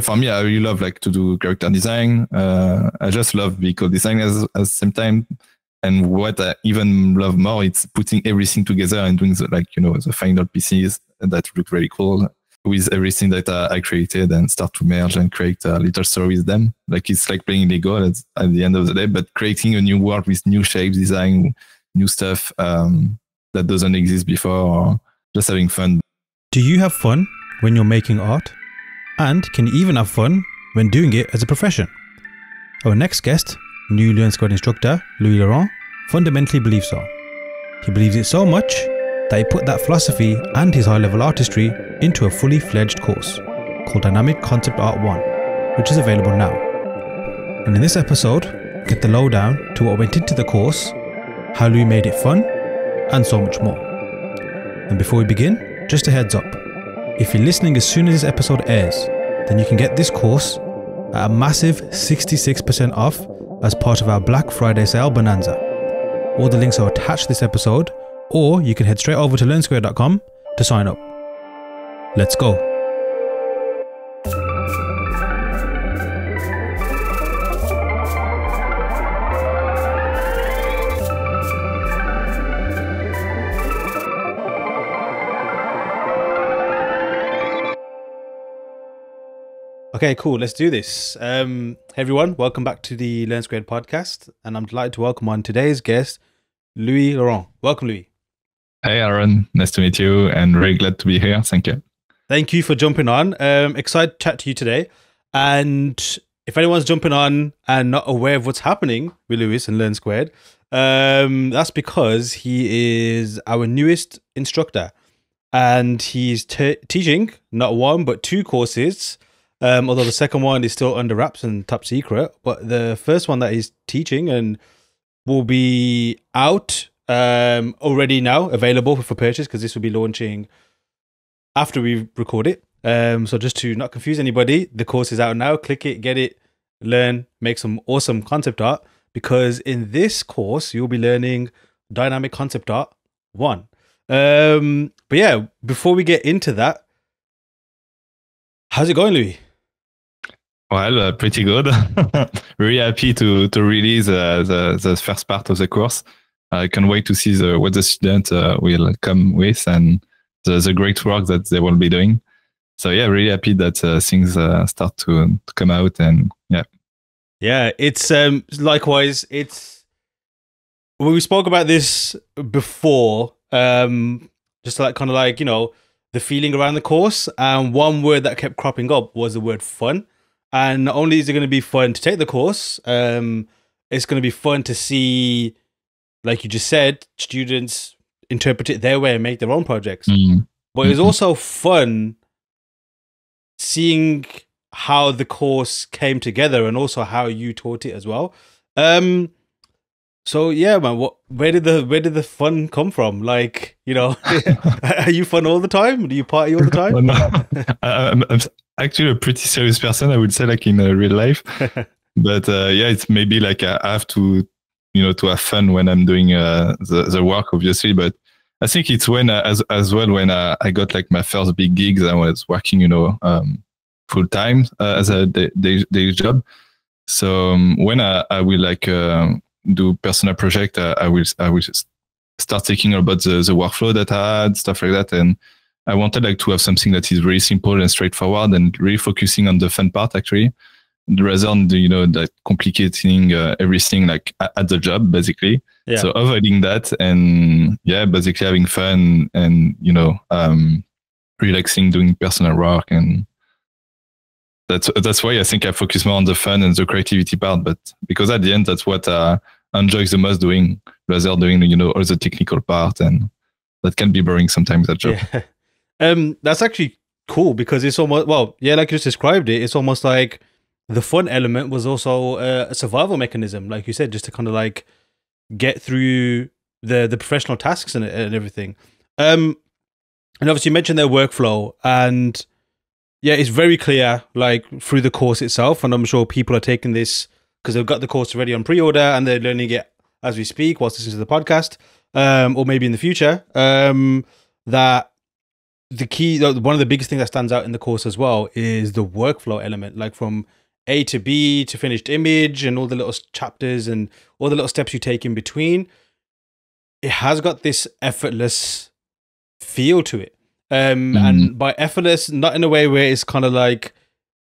for me, I really love like to do character design. Uh, I just love vehicle design as at the same time. And what I even love more, it's putting everything together and doing the, like you know the final pieces that look very cool with everything that I, I created and start to merge and create a little story with them. Like it's like playing Lego at, at the end of the day, but creating a new world with new shapes, design, new stuff um, that doesn't exist before, or just having fun. Do you have fun when you're making art? And can even have fun when doing it as a profession? Our next guest, new Learn Squared instructor Louis Laurent, fundamentally believes so. He believes it so much that he put that philosophy and his high level artistry into a fully fledged course called Dynamic Concept Art 1, which is available now. And in this episode, get the lowdown to what went into the course, how Louis made it fun, and so much more. And before we begin, just a heads up if you're listening as soon as this episode airs, then you can get this course at a massive 66% off as part of our Black Friday sale bonanza. All the links are attached to this episode, or you can head straight over to learnsquared.com to sign up. Let's go. Okay, cool. Let's do this. Um, hey everyone, welcome back to the Learn Squared podcast, and I'm delighted to welcome on today's guest, Louis Laurent. Welcome, Louis. Hey, Aaron. Nice to meet you, and very glad to be here. Thank you. Thank you for jumping on. Um, excited to chat to you today. And if anyone's jumping on and not aware of what's happening with Louis and Learn Squared, um, that's because he is our newest instructor, and he's t- teaching not one but two courses um, although the second one is still under wraps and top secret, but the first one that he's teaching and will be out um, already now, available for purchase because this will be launching after we record it. Um, so just to not confuse anybody, the course is out now. Click it, get it, learn, make some awesome concept art. Because in this course, you'll be learning dynamic concept art one. Um, but yeah, before we get into that, how's it going, Louis? Well, uh, pretty good. Very happy to to release uh, the the first part of the course. I can't wait to see the, what the student uh, will come with and the, the great work that they will be doing. So yeah, really happy that uh, things uh, start to, to come out and yeah. Yeah, it's um likewise. It's we spoke about this before. Um, just like kind of like you know the feeling around the course, and one word that kept cropping up was the word fun and not only is it going to be fun to take the course, um, it's going to be fun to see, like you just said, students interpret it their way and make their own projects. Mm-hmm. But it was mm-hmm. also fun seeing how the course came together and also how you taught it as well. Um, so yeah, man, what where did the where did the fun come from? Like, you know, are you fun all the time? Do you party all the time? well, no. I'm, I'm, actually a pretty serious person, I would say, like in uh, real life. but uh, yeah, it's maybe like I have to, you know, to have fun when I'm doing uh, the the work, obviously. But I think it's when uh, as as well when uh, I got like my first big gigs, I was working, you know, um, full time uh, as a day, day, day job. So um, when I, I will like do personal project, I will I will start thinking about the, the workflow that I had, stuff like that, and I wanted like to have something that is very simple and straightforward and really focusing on the fun part actually, rather than you know that complicating uh, everything like at the job basically. Yeah. So avoiding that and yeah, basically having fun and you know um, relaxing, doing personal work and that's that's why I think I focus more on the fun and the creativity part. But because at the end, that's what uh, I enjoy the most doing, rather doing you know all the technical part and that can be boring sometimes at job. Yeah. Um, that's actually cool because it's almost well, yeah, like you just described it. It's almost like the fun element was also a, a survival mechanism, like you said, just to kind of like get through the the professional tasks and, and everything. Um, and obviously you mentioned their workflow and yeah, it's very clear like through the course itself, and I'm sure people are taking this because they've got the course already on pre-order and they're learning it as we speak whilst listening to the podcast, um, or maybe in the future. Um, that the key, one of the biggest things that stands out in the course as well is the workflow element, like from A to B to finished image and all the little chapters and all the little steps you take in between. It has got this effortless feel to it. Um, mm. And by effortless, not in a way where it's kind of like,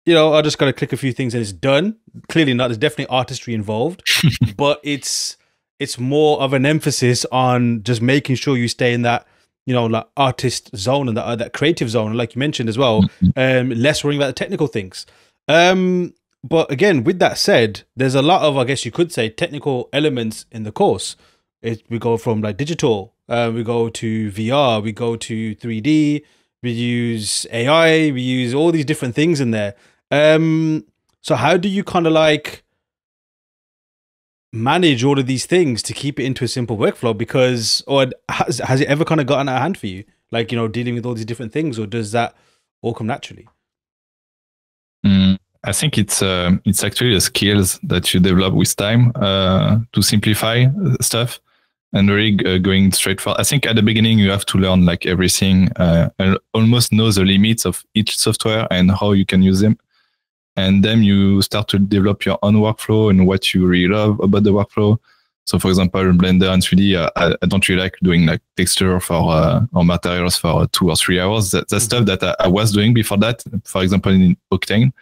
you know, I just got to click a few things and it's done. Clearly not. There's definitely artistry involved, but it's it's more of an emphasis on just making sure you stay in that you know like artist zone and that uh, that creative zone, like you mentioned as well. Mm-hmm. Um, less worrying about the technical things. Um, but again, with that said, there's a lot of I guess you could say technical elements in the course. It, we go from like digital, uh, we go to VR, we go to 3D, we use AI, we use all these different things in there. Um, so how do you kind of like manage all of these things to keep it into a simple workflow? Because, or has, has it ever kind of gotten out of hand for you? Like, you know, dealing with all these different things, or does that all come naturally? Mm, I think it's uh, it's actually the skills that you develop with time uh, to simplify stuff and really uh, going straight for. I think at the beginning you have to learn like everything uh, and almost know the limits of each software and how you can use them and then you start to develop your own workflow and what you really love about the workflow. So, for example, Blender and 3D, uh, I, I, don't really like doing like texture for uh, or materials for two or three hours. That, that's mm-hmm. stuff that I, I, was doing before that. For example, in Octane,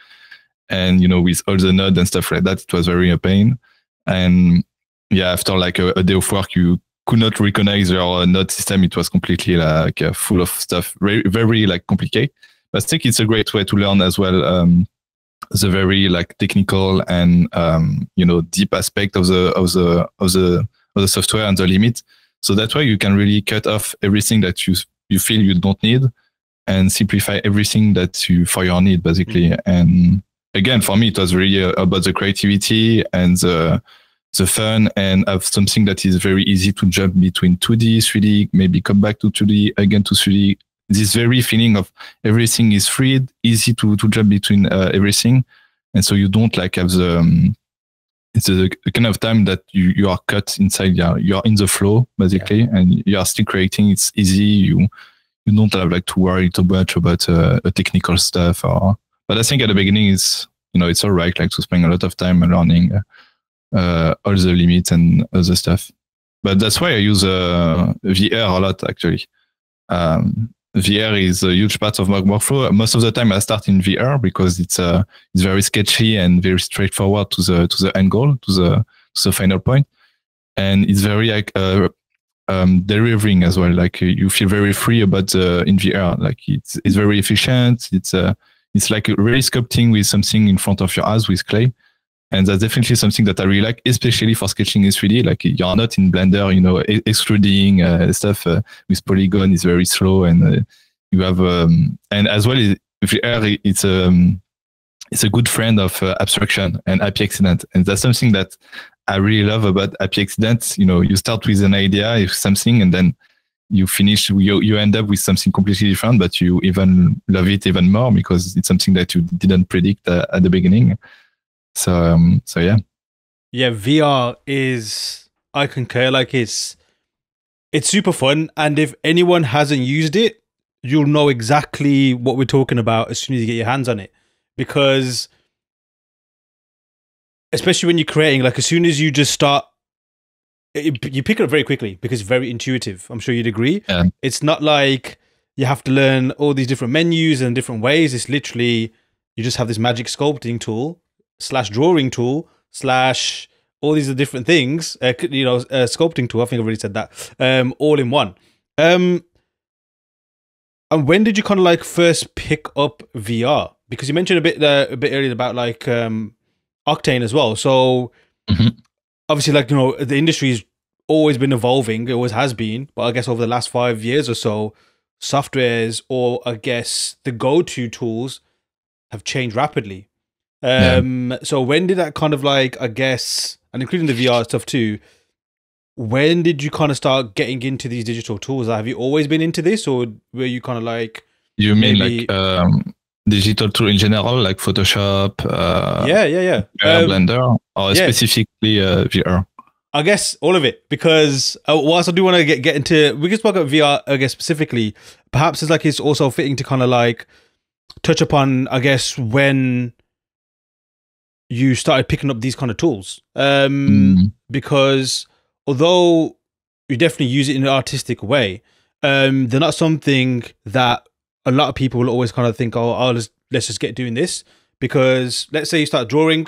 and you know, with all the nodes and stuff like that, it was very a pain. And yeah, after like a, a day of work, you could not recognize your node system. It was completely like uh, full of stuff, very, very like complicated. But I think it's a great way to learn as well. Um, the very like technical and um, you know deep aspect of the of the of the of the software and the limit. So that way you can really cut off everything that you you feel you don't need and simplify everything that you for your need basically. Mm-hmm. And again, for me, it was really uh, about the creativity and the the fun and have something that is very easy to jump between 2D, 3D, maybe come back to 2D, again to 3D, this very feeling of everything is free, easy to, to jump between uh, everything. And so you don't like have the, um, it's a, a, kind of time that you, you are cut inside, yeah, you are in the flow basically, yeah. and you are still creating. It's easy. You, you don't have like to worry too much about uh, technical stuff or, but I think at the beginning it's, you know, it's all right, like to spend a lot of time learning uh, all the limits and other stuff. But that's why I use uh, VR a lot actually. Um, VR is a huge part of my workflow. Most of the time, I start in VR because it's uh, it's very sketchy and very straightforward to the to the end goal, to the to the final point, and it's very like uh, um, delivering as well. Like you feel very free about the in VR. Like it's it's very efficient. It's uh, it's like really sculpting with something in front of your eyes with clay. And that's definitely something that I really like, especially for sketching in 3D. Like you're not in Blender, you know, extruding uh, stuff uh, with polygon is very slow, and uh, you have um, and as well, VR it's um it's a good friend of uh, abstraction and happy accident, and that's something that I really love about happy accident. You know, you start with an idea, if something, and then you finish you you end up with something completely different, but you even love it even more because it's something that you didn't predict uh, at the beginning. So um, so yeah. Yeah, VR is I concur. Like it's it's super fun, and if anyone hasn't used it, you'll know exactly what we're talking about as soon as you get your hands on it, because especially when you're creating, like as soon as you just start. It, you pick it up very quickly because it's very intuitive. I'm sure you'd agree. Yeah. It's not like you have to learn all these different menus and different ways. It's literally you just have this magic sculpting tool slash drawing tool slash all these are different things. Uh, you know, uh, sculpting tool. I think I've already said that. Um, all in one. Um, and when did you kind of like first pick up VR? Because you mentioned a bit uh, a bit earlier about like um, Octane as well. So mm-hmm. obviously, like you know, the industry industry's always been evolving. It always has been. But I guess over the last five years or so, softwares or I guess the go-to tools have changed rapidly. Um, yeah. So when did that kind of like, I guess, and including the VR stuff too, when did you kind of start getting into these digital tools? Have you always been into this, or were you kind of like? You mean maybe... like um, digital tool in general, like Photoshop? Uh, yeah, yeah, yeah. Um, Blender, or yeah. specifically uh, VR? I guess all of it because uh, whilst I do want to get get into, we can talk about VR, I guess specifically. Perhaps it's like it's also fitting to kind of like touch upon, I guess, when you started picking up these kind of tools, um, mm. because although you definitely use it in an artistic way, um, they're not something that a lot of people will always kind of think, oh, oh let's, let's just get doing this. Because let's say you start drawing,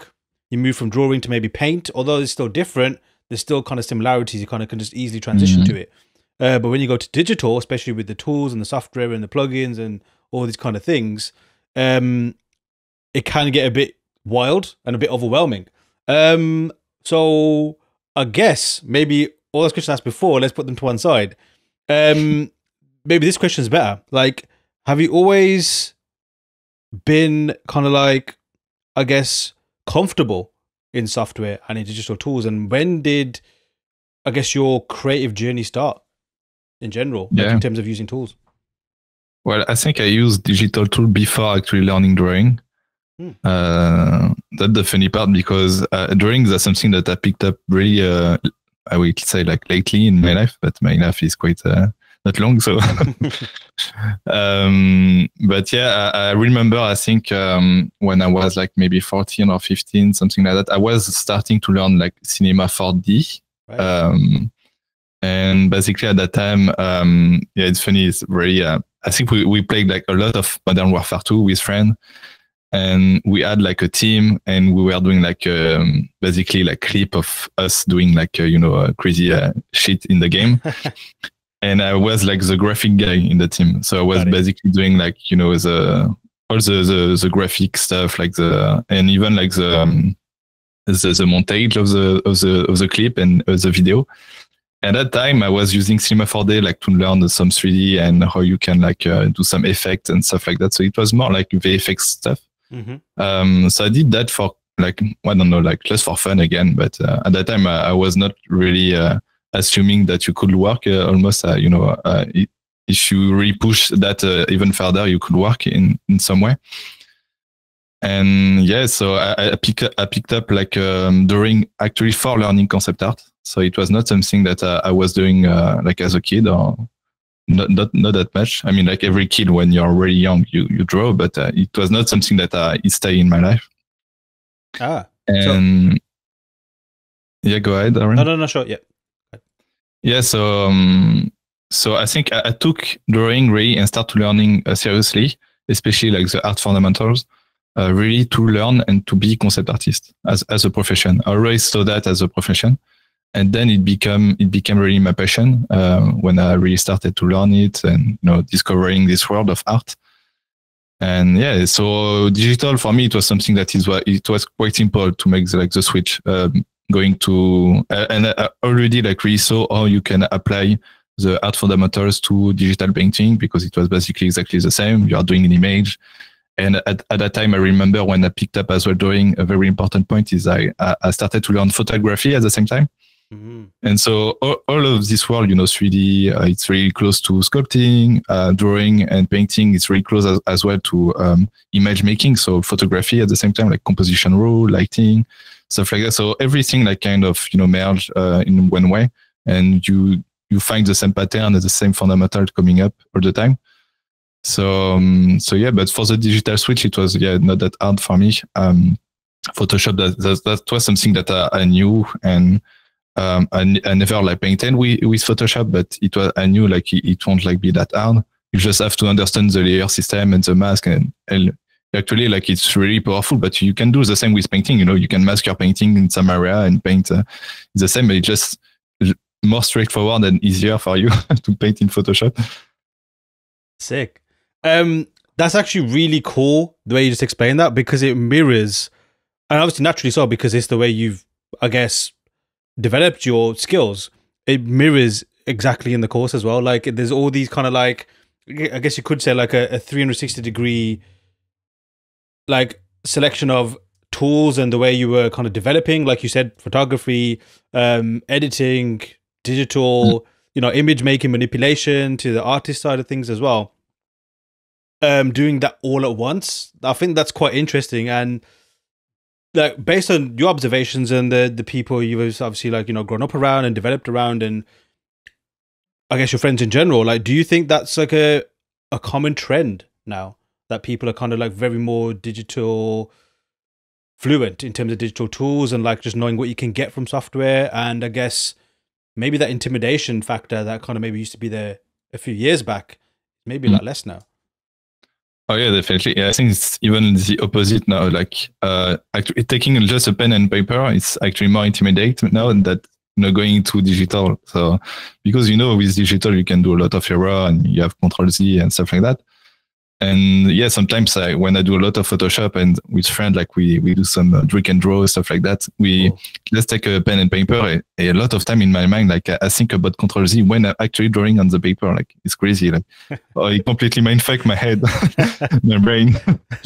you move from drawing to maybe paint, although it's still different, there's still kind of similarities. You kind of can just easily transition mm-hmm. to it. Uh, but when you go to digital, especially with the tools and the software and the plugins and all these kind of things, um, it can get a bit wild and a bit overwhelming. Um, so I guess maybe all those questions asked before, let's put them to one side. Um, maybe this question is better. Like, have you always been kind of like, I guess, comfortable in software and in digital tools? And when did, I guess, your creative journey start in general, like in terms of using tools? Well, I think I used digital tool before actually learning drawing. Uh, that's the funny part because uh, drawing is something that I picked up really, uh, I would say like lately in my life, but my life is quite uh, not long. So, um, but yeah, I, I, remember, I think um, when I was like maybe 14 or 15, something like that, I was starting to learn like Cinema 4D. Right. Um, and basically at that time, um, yeah, it's funny. It's very, uh, I think we, we played like a lot of Modern Warfare 2 with friends and we had like a team and we were doing like um, basically like clip of us doing like uh, you know uh, crazy uh, shit in the game and I was like the graphic guy in the team. So I was basically doing like you know the all the, the the graphic stuff, like the and even like the um, the, the montage of the of the of the clip and uh, the video. At that time, I was using Cinema 4D like to learn some 3D and how you can like uh, do some effects and stuff like that. So it was more like VFX stuff. Mm-hmm. Um, so I did that for like I don't know, like just for fun again. But uh, at that time, I, I was not really uh, assuming that you could work uh, almost, uh, you know, uh, if you really push that even further, you could work in, in some way. And yeah, so I, I, I picked up like um, during actually for learning concept art. So it was not something that I was doing like as a kid or not, not not that much. I mean, like every kid when you're really young, you you draw, but uh, it was not something that uh, it stay in my life. Ah, and so, yeah, go ahead, Aaron. No, no, no, sure, yeah. Yeah, so um, so I think I, I, took drawing really and start learning uh, seriously, especially like the art fundamentals, uh, really to learn and to be concept artist as as a profession. I always saw that as a profession, and then it became it became really my passion uh, when I really started to learn it and you know discovering this world of art. And yeah, so digital for me it was something that is it was quite simple to make the, like the switch. Um, going to uh, and I already like really saw how you can apply the art fundamentals to digital painting because it was basically exactly the same. You are doing an image. And at, at that time, I remember when I picked up as well drawing, a very important point is I, I started to learn photography at the same time. Mm-hmm. And so all, all, of this world, you know, 3D, uh, it's really close to sculpting, uh, drawing and painting. It's really close as, as well to um, image making. So photography at the same time, like composition rule, lighting, stuff like that. So everything like kind of you know merge uh, in one way, and you you find the same pattern and the same fundamental coming up all the time. So um, so yeah, but for the digital switch, it was yeah not that hard for me. Um, Photoshop that, that that was something that I, I knew and. Um, I, never like painted with, with Photoshop, but it was I knew like it, it won't like be that hard. You just have to understand the layer system and the mask and, and actually like it's really powerful but you can do the same with painting you know? You can mask your painting in some area and paint uh, the same but it's just more straightforward and easier for you to paint in photoshop. Sick. Um that's actually really cool the way you just explained that because it mirrors and obviously naturally so because it's the way you've i guess developed your skills it mirrors exactly in the course as well. Like there's all these kind of like i guess you could say like a, a 360 degree like selection of tools and the way you were kind of developing like you said photography um editing digital mm. you know image making manipulation to the artist side of things as well. Um doing that all at once i think that's quite interesting. And like based on your observations and the the people you've obviously like you know grown up around and developed around and I guess your friends in general, like do you think that's like a a common trend now that people are kind of like very more digital fluent in terms of digital tools and like just knowing what you can get from software and I guess maybe that intimidation factor that kind of maybe used to be there a few years back maybe mm. a lot less now. Oh yeah, definitely. Yeah, I think it's even the opposite now. Like uh, actually taking just a pen and paper, it's actually more intimidating now than that you know going to digital. So because you know with digital you can do a lot of error and you have control Z and stuff like that. And yeah, sometimes I, when I do a lot of Photoshop and with friends, like we, we do some uh, drag and draw stuff like that, we oh. just take a pen and paper. A, a, lot of time in my mind, like I, I think about Control Z when I'm actually drawing on the paper. Like it's crazy. Like oh, it completely mindfuck my head, my brain.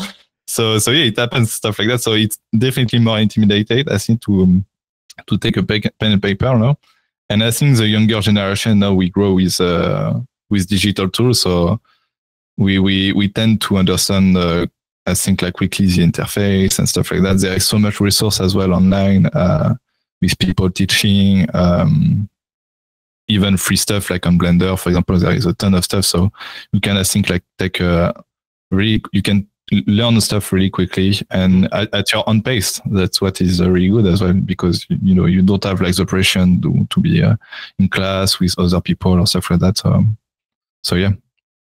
so so yeah, it happens stuff like that. So it's definitely more intimidated. I think to um, to take a pen and paper now. And I think the younger generation now we grow with uh, with digital tools. So we we we tend to understand uh, I think like quickly the interface and stuff like that. There is so much resource as well online uh, with people teaching, um, even free stuff like on Blender, for example. There is a ton of stuff, so you can I think like take a really you can learn stuff really quickly and at, at your own pace. That's what is uh, really good as well because you know you don't have like the pressure to, to be uh, in class with other people or stuff like that. So, so yeah.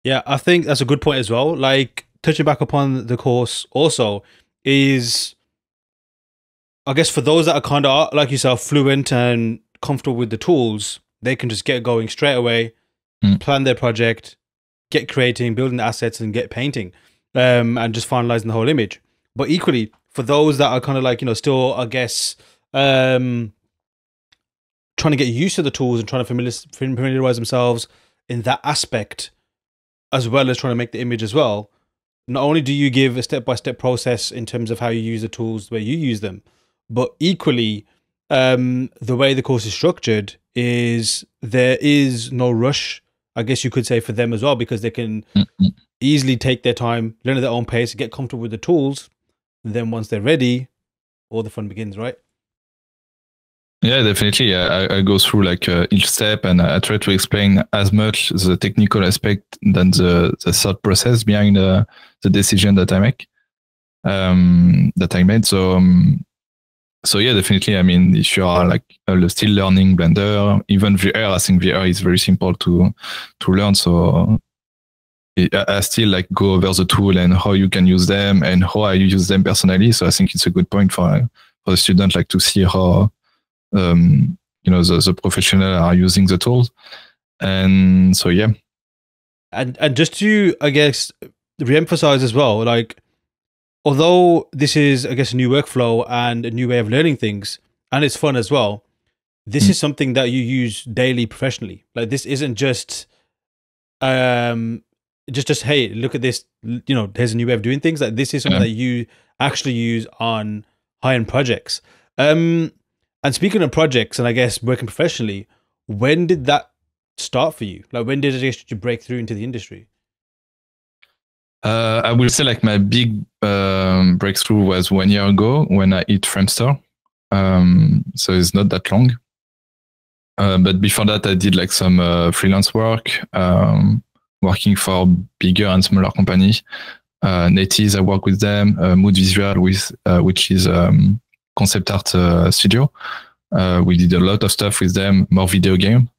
Yeah, I think that's a good point as well. Like touching back upon the course also is I guess for those that are kind of like yourself fluent and comfortable with the tools, they can just get going straight away, mm. plan their project, get creating, building the assets and get painting. Um, and just finalizing the whole image. But equally, for those that are kind of like, you know, still I guess um trying to get used to the tools and trying to familiarize themselves in that aspect as well as trying to make the image as well, not only do you give a step by step process in terms of how you use the tools where you use them, but equally, um, the way the course is structured is there is no rush, I guess you could say, for them as well, because they can mm-hmm. easily take their time, learn at their own pace, get comfortable with the tools. And then once they're ready, all the fun begins, right? Yeah, definitely. I, I go through like uh, each step and I try to explain as much the technical aspect than the, the thought process behind the, the decision that I make, um, that I made. So, um, so yeah, definitely. I mean, if you are like uh, still learning Blender, even VR, I think VR is very simple to to learn. So I still like go over the tool and how you can use them and how I use them personally. So I think it's a good point for for the student like to see how um, you know the, the professional are using the tools. And so yeah. And and just to i guess re-emphasize as well like although this is i guess a new workflow and a new way of learning things and it's fun as well this mm. is something that you use daily professionally. Like this isn't just um just just hey look at this you know there's a new way of doing things. Like this is something yeah. that you actually use on high-end projects. Um and speaking of projects, and I guess working professionally, when did that start for you? Like, when did you break through into the industry? Uh, I will say like my big um, breakthrough was one year ago when I hit Framestore. Um, so it's not that long. Uh, but before that, I did like some uh, freelance work, um, working for bigger and smaller companies. Uh, NetEase, I work with them. Uh, Mood Visual, with uh, which is um, concept art uh, studio. Uh, we did a lot of stuff with them, more video game,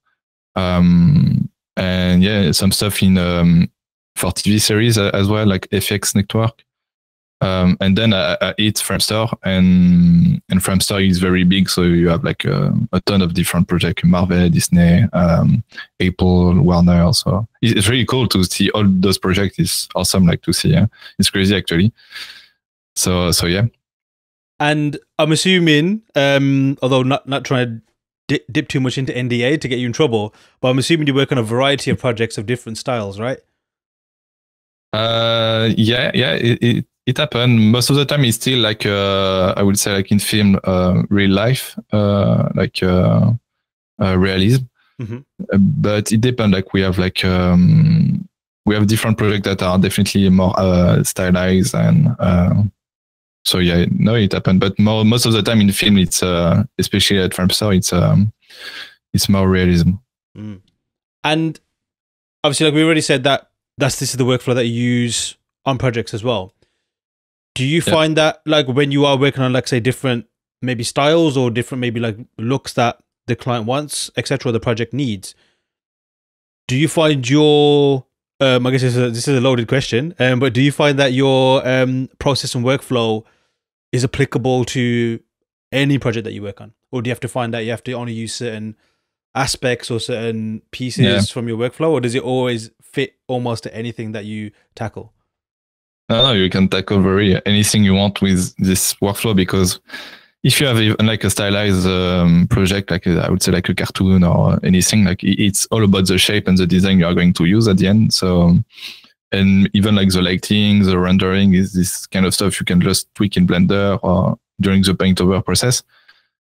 um, and yeah, some stuff in um, for TV series as well, like FX Network. Um, and then I, I hit Framestore, and and Framestore is very big, so you have like a, a ton of different projects: Marvel, Disney, um, Apple, Warner. So it's really cool to see all those projects. It's awesome, like to see. Yeah? It's crazy actually. So so yeah, and I'm assuming, um, although not not trying to dip, dip too much into NDA to get you in trouble, but I'm assuming you work on a variety of projects of different styles, right? Uh, yeah, yeah, it, it, it happened. Most of the time, it's still like uh, I would say like in film, uh, real life, uh, like uh, uh realism. Mm-hmm. Uh, but it depends. Like we have like um, we have different projects that are definitely more uh, stylized and uh, so yeah, no, it happened. But more, most of the time in film, it's uh, especially at Framestore, it's um, it's more realism. Mm. And obviously, like we already said that that's this is the workflow that you use on projects as well. Do you yeah. find that like when you are working on like say different maybe styles or different maybe like looks that the client wants, etc., the project needs, do you find your um, I guess this is, a, this is a loaded question, um, but do you find that your um, process and workflow is applicable to any project that you work on, or do you have to find that you have to only use certain aspects or certain pieces yeah. from your workflow, or does it always fit almost to anything that you tackle? No, no, you can tackle very anything you want with this workflow because if you have even like a stylized um, project, like a, I would say like a cartoon or anything, like it's all about the shape and the design you are going to use at the end. So, and even like the lighting, the rendering is this kind of stuff you can just tweak in Blender or during the paint over process.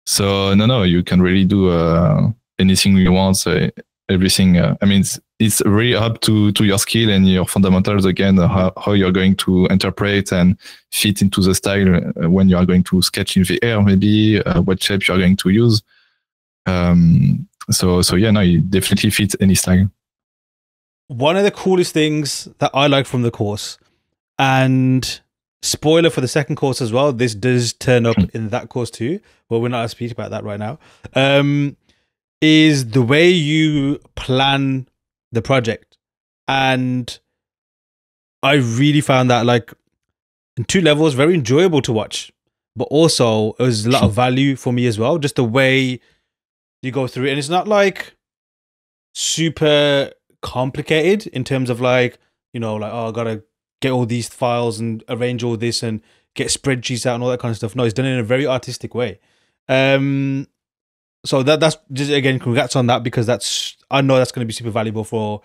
So no, no, you can really do uh, anything you want. So everything. Uh, I mean, it's, it's really up to to your skill and your fundamentals again, how, how you're going to interpret and fit into the style uh, when you are going to sketch in the air, maybe uh, what shape you are going to use. Um, so so yeah, no, it definitely fits any style. One of the coolest things that I like from the course, and spoiler for the second course as well, this does turn up hmm. in that course too. But we're not going to speak about that right now. Um, is the way you plan the project. And I really found that like in two levels very enjoyable to watch, but also it was a lot of value for me as well. Just the way you go through it. And it's not like super complicated in terms of like, you know, like, oh, I gotta get all these files and arrange all this and get spreadsheets out and all that kind of stuff. No, it's done in a very artistic way. Um, so that that's just again congrats on that because that's I know that's going to be super valuable for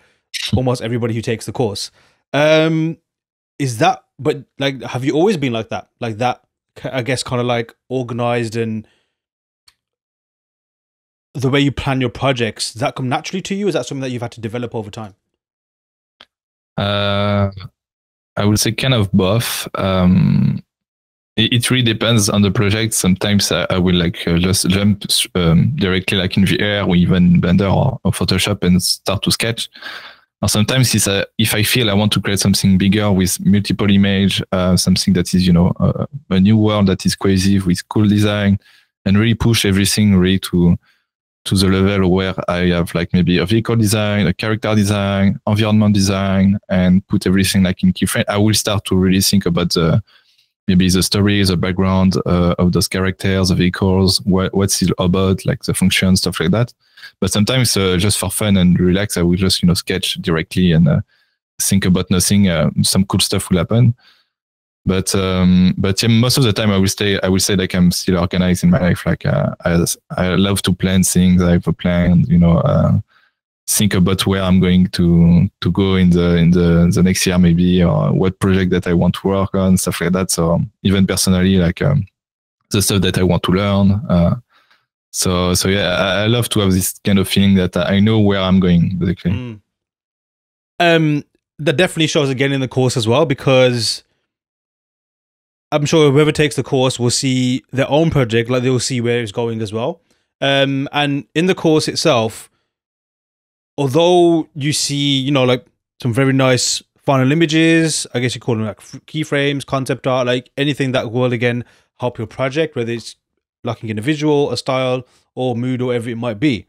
almost everybody who takes the course. Um, is that but like have you always been like that? Like that I guess kind of like organized and the way you plan your projects, does that come naturally to you? Is that something that you've had to develop over time? Uh, I would say kind of both. Um, it really depends on the project. Sometimes I, I will like uh, just jump um, directly like in VR or even Blender or, or, Photoshop and start to sketch. Or sometimes it's a, if I feel I want to create something bigger with multiple image, uh, something that is you know uh, a new world that is cohesive with cool design, and really push everything really to to the level where I have like maybe a vehicle design, a character design, environment design, and put everything like in keyframe. I will start to really think about the maybe the story, the background uh, of those characters, the vehicles, what, what's it about, like the function, stuff like that. But sometimes uh, just for fun and relax, I will just, you know, sketch directly and uh, think about nothing. Uh, some cool stuff will happen. But um, but yeah, most of the time I will stay. I will say like I'm still organized in my life. Like uh, I I love to plan things. I have a plan. You know, uh, think about where I'm going to to go in the in the the next year maybe or what project that I want to work on stuff like that. So even personally, like um, the stuff that I want to learn. Uh, so so yeah, I, I, love to have this kind of feeling that I know where I'm going basically. Mm. Um, that definitely shows again in the course as well because. I'm sure whoever takes the course will see their own project, like they'll see where it's going as well. Um, and in the course itself, although you see, you know, like some very nice final images, I guess you call them like keyframes, concept art, like anything that will again help your project, whether it's looking in a visual, a style, or mood, or whatever it might be.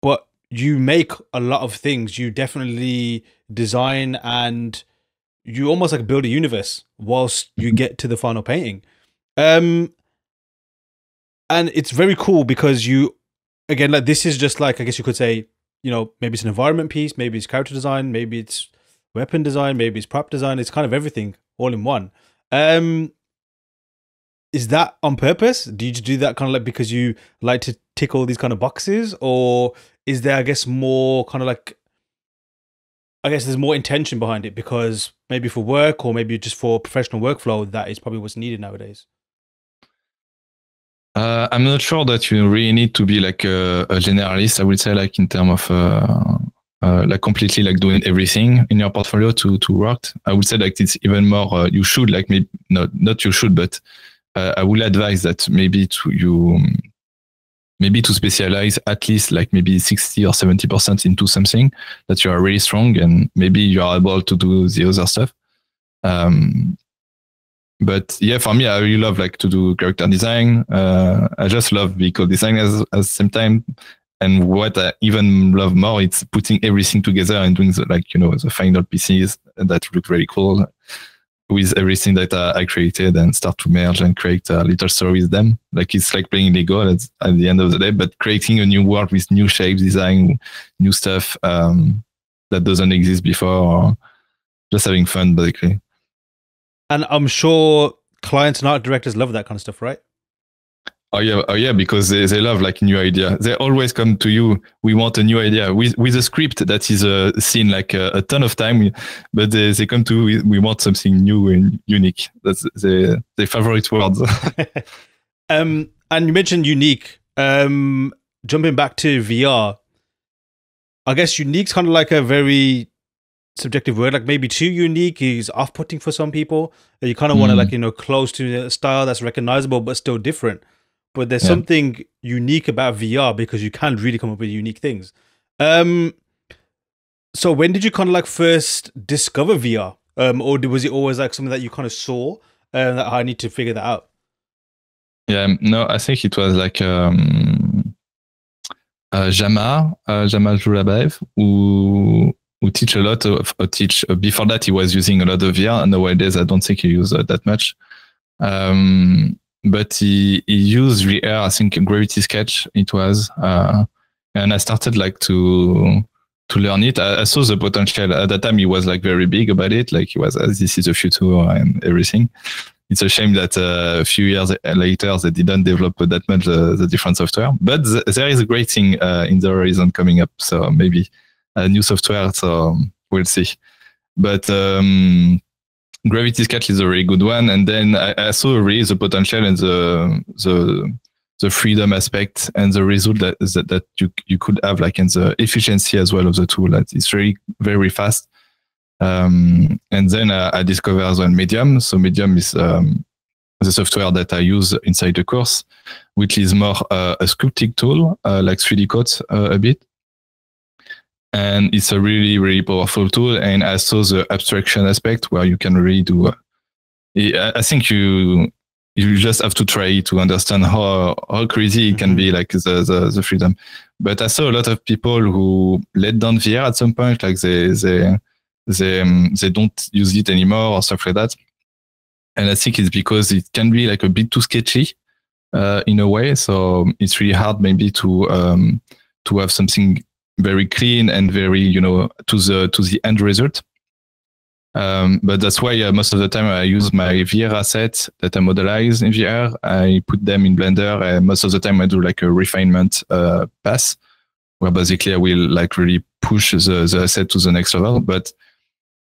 But you make a lot of things. You definitely design and you almost like build a universe whilst you get to the final painting. Um, and it's very cool because you, again, like this is just like I guess you could say you know, maybe it's an environment piece, maybe it's character design, maybe it's weapon design, maybe it's prop design. It's kind of everything all in one. Um, is that on purpose? Do you do that kind of like because you like to tick all these kind of boxes, or is there, I guess, more kind of like, I guess there's more intention behind it because maybe for work or maybe just for professional workflow, that is probably what's needed nowadays. Uh, I'm not sure that you really need to be like a, a generalist. I would say like in terms of uh, uh, like completely like doing everything in your portfolio to to work. I would say like it's even more. Uh, you should like maybe not not you should, but uh, I will advise that maybe to you maybe to specialize at least like maybe 60 or 70% into something that you are really strong and maybe you are able to do the other stuff. Um, but yeah, for me, I really love like to do character design. Uh, I just love vehicle design as at the same time. And what I even love more, it's putting everything together and doing the, like, you know, the final pieces that look very cool with everything that uh, I created and start to merge and create a little story with them. Like it's like playing Lego at, at the end of the day, but creating a new world with new shapes, design, new stuff um, that doesn't exist before, just having fun basically. And I'm sure clients and art directors love that kind of stuff, right? Oh yeah, oh yeah, because they, they love like new idea. They always come to you. We want a new idea with with a script that is uh, seen like a, a ton of time, but they, they come to we, we want something new and unique. That's the their favorite words. um, and you mentioned unique. Um, jumping back to VR, I guess unique's kind of like a very subjective word. Like maybe too unique is off-putting for some people. You kind of mm. want to like you know close to a style that's recognizable but still different but there's yeah. something unique about VR because you can really come up with unique things. Um, so when did you kind of like first discover VR, um, or was it always like something that you kind of saw and that I need to figure that out? Yeah, no, I think it was like um, uh, Jamar, uh, Jama Jurabaev, who who teach a lot of uh, teach. Uh, before that, he was using a lot of VR, and nowadays I don't think he uses uh, that much. Um, but he, he used VR, I think Gravity Sketch it was, uh, and I started like to to learn it. I, I, saw the potential at that time. He was like very big about it, like he was, this is the future and everything. It's a shame that uh, a few years later they didn't develop that much uh, the different software. But th- there is a great thing uh, in the horizon coming up, so maybe a new software. So we'll see. But um, Gravity Sketch is a really good one, and then I, I saw really the potential and the the the freedom aspect and the result that that, that you you could have like in the efficiency as well of the tool. That it's really very fast. Um, and then uh, I discovered well Medium. So Medium is um, the software that I use inside the course, which is more uh, a sculpting tool, uh, like 3D Coat uh, a bit and it's a really really powerful tool and i saw the abstraction aspect where you can really do uh, i think you you just have to try to understand how how crazy it can mm-hmm. be like the, the, the freedom. But i saw a lot of people who let down vr at some point like they they they, um, they don't use it anymore or stuff like that. And i think it's because it can be like a bit too sketchy uh, in a way. So it's really hard maybe to um, to have something very clean and very you know to the to the end result. Um, but that's why uh, most of the time I use my VR assets that I modelize in VR. I put them in Blender, and most of the time I do like a refinement uh, pass, where basically I will like really push the, the asset to the next level. But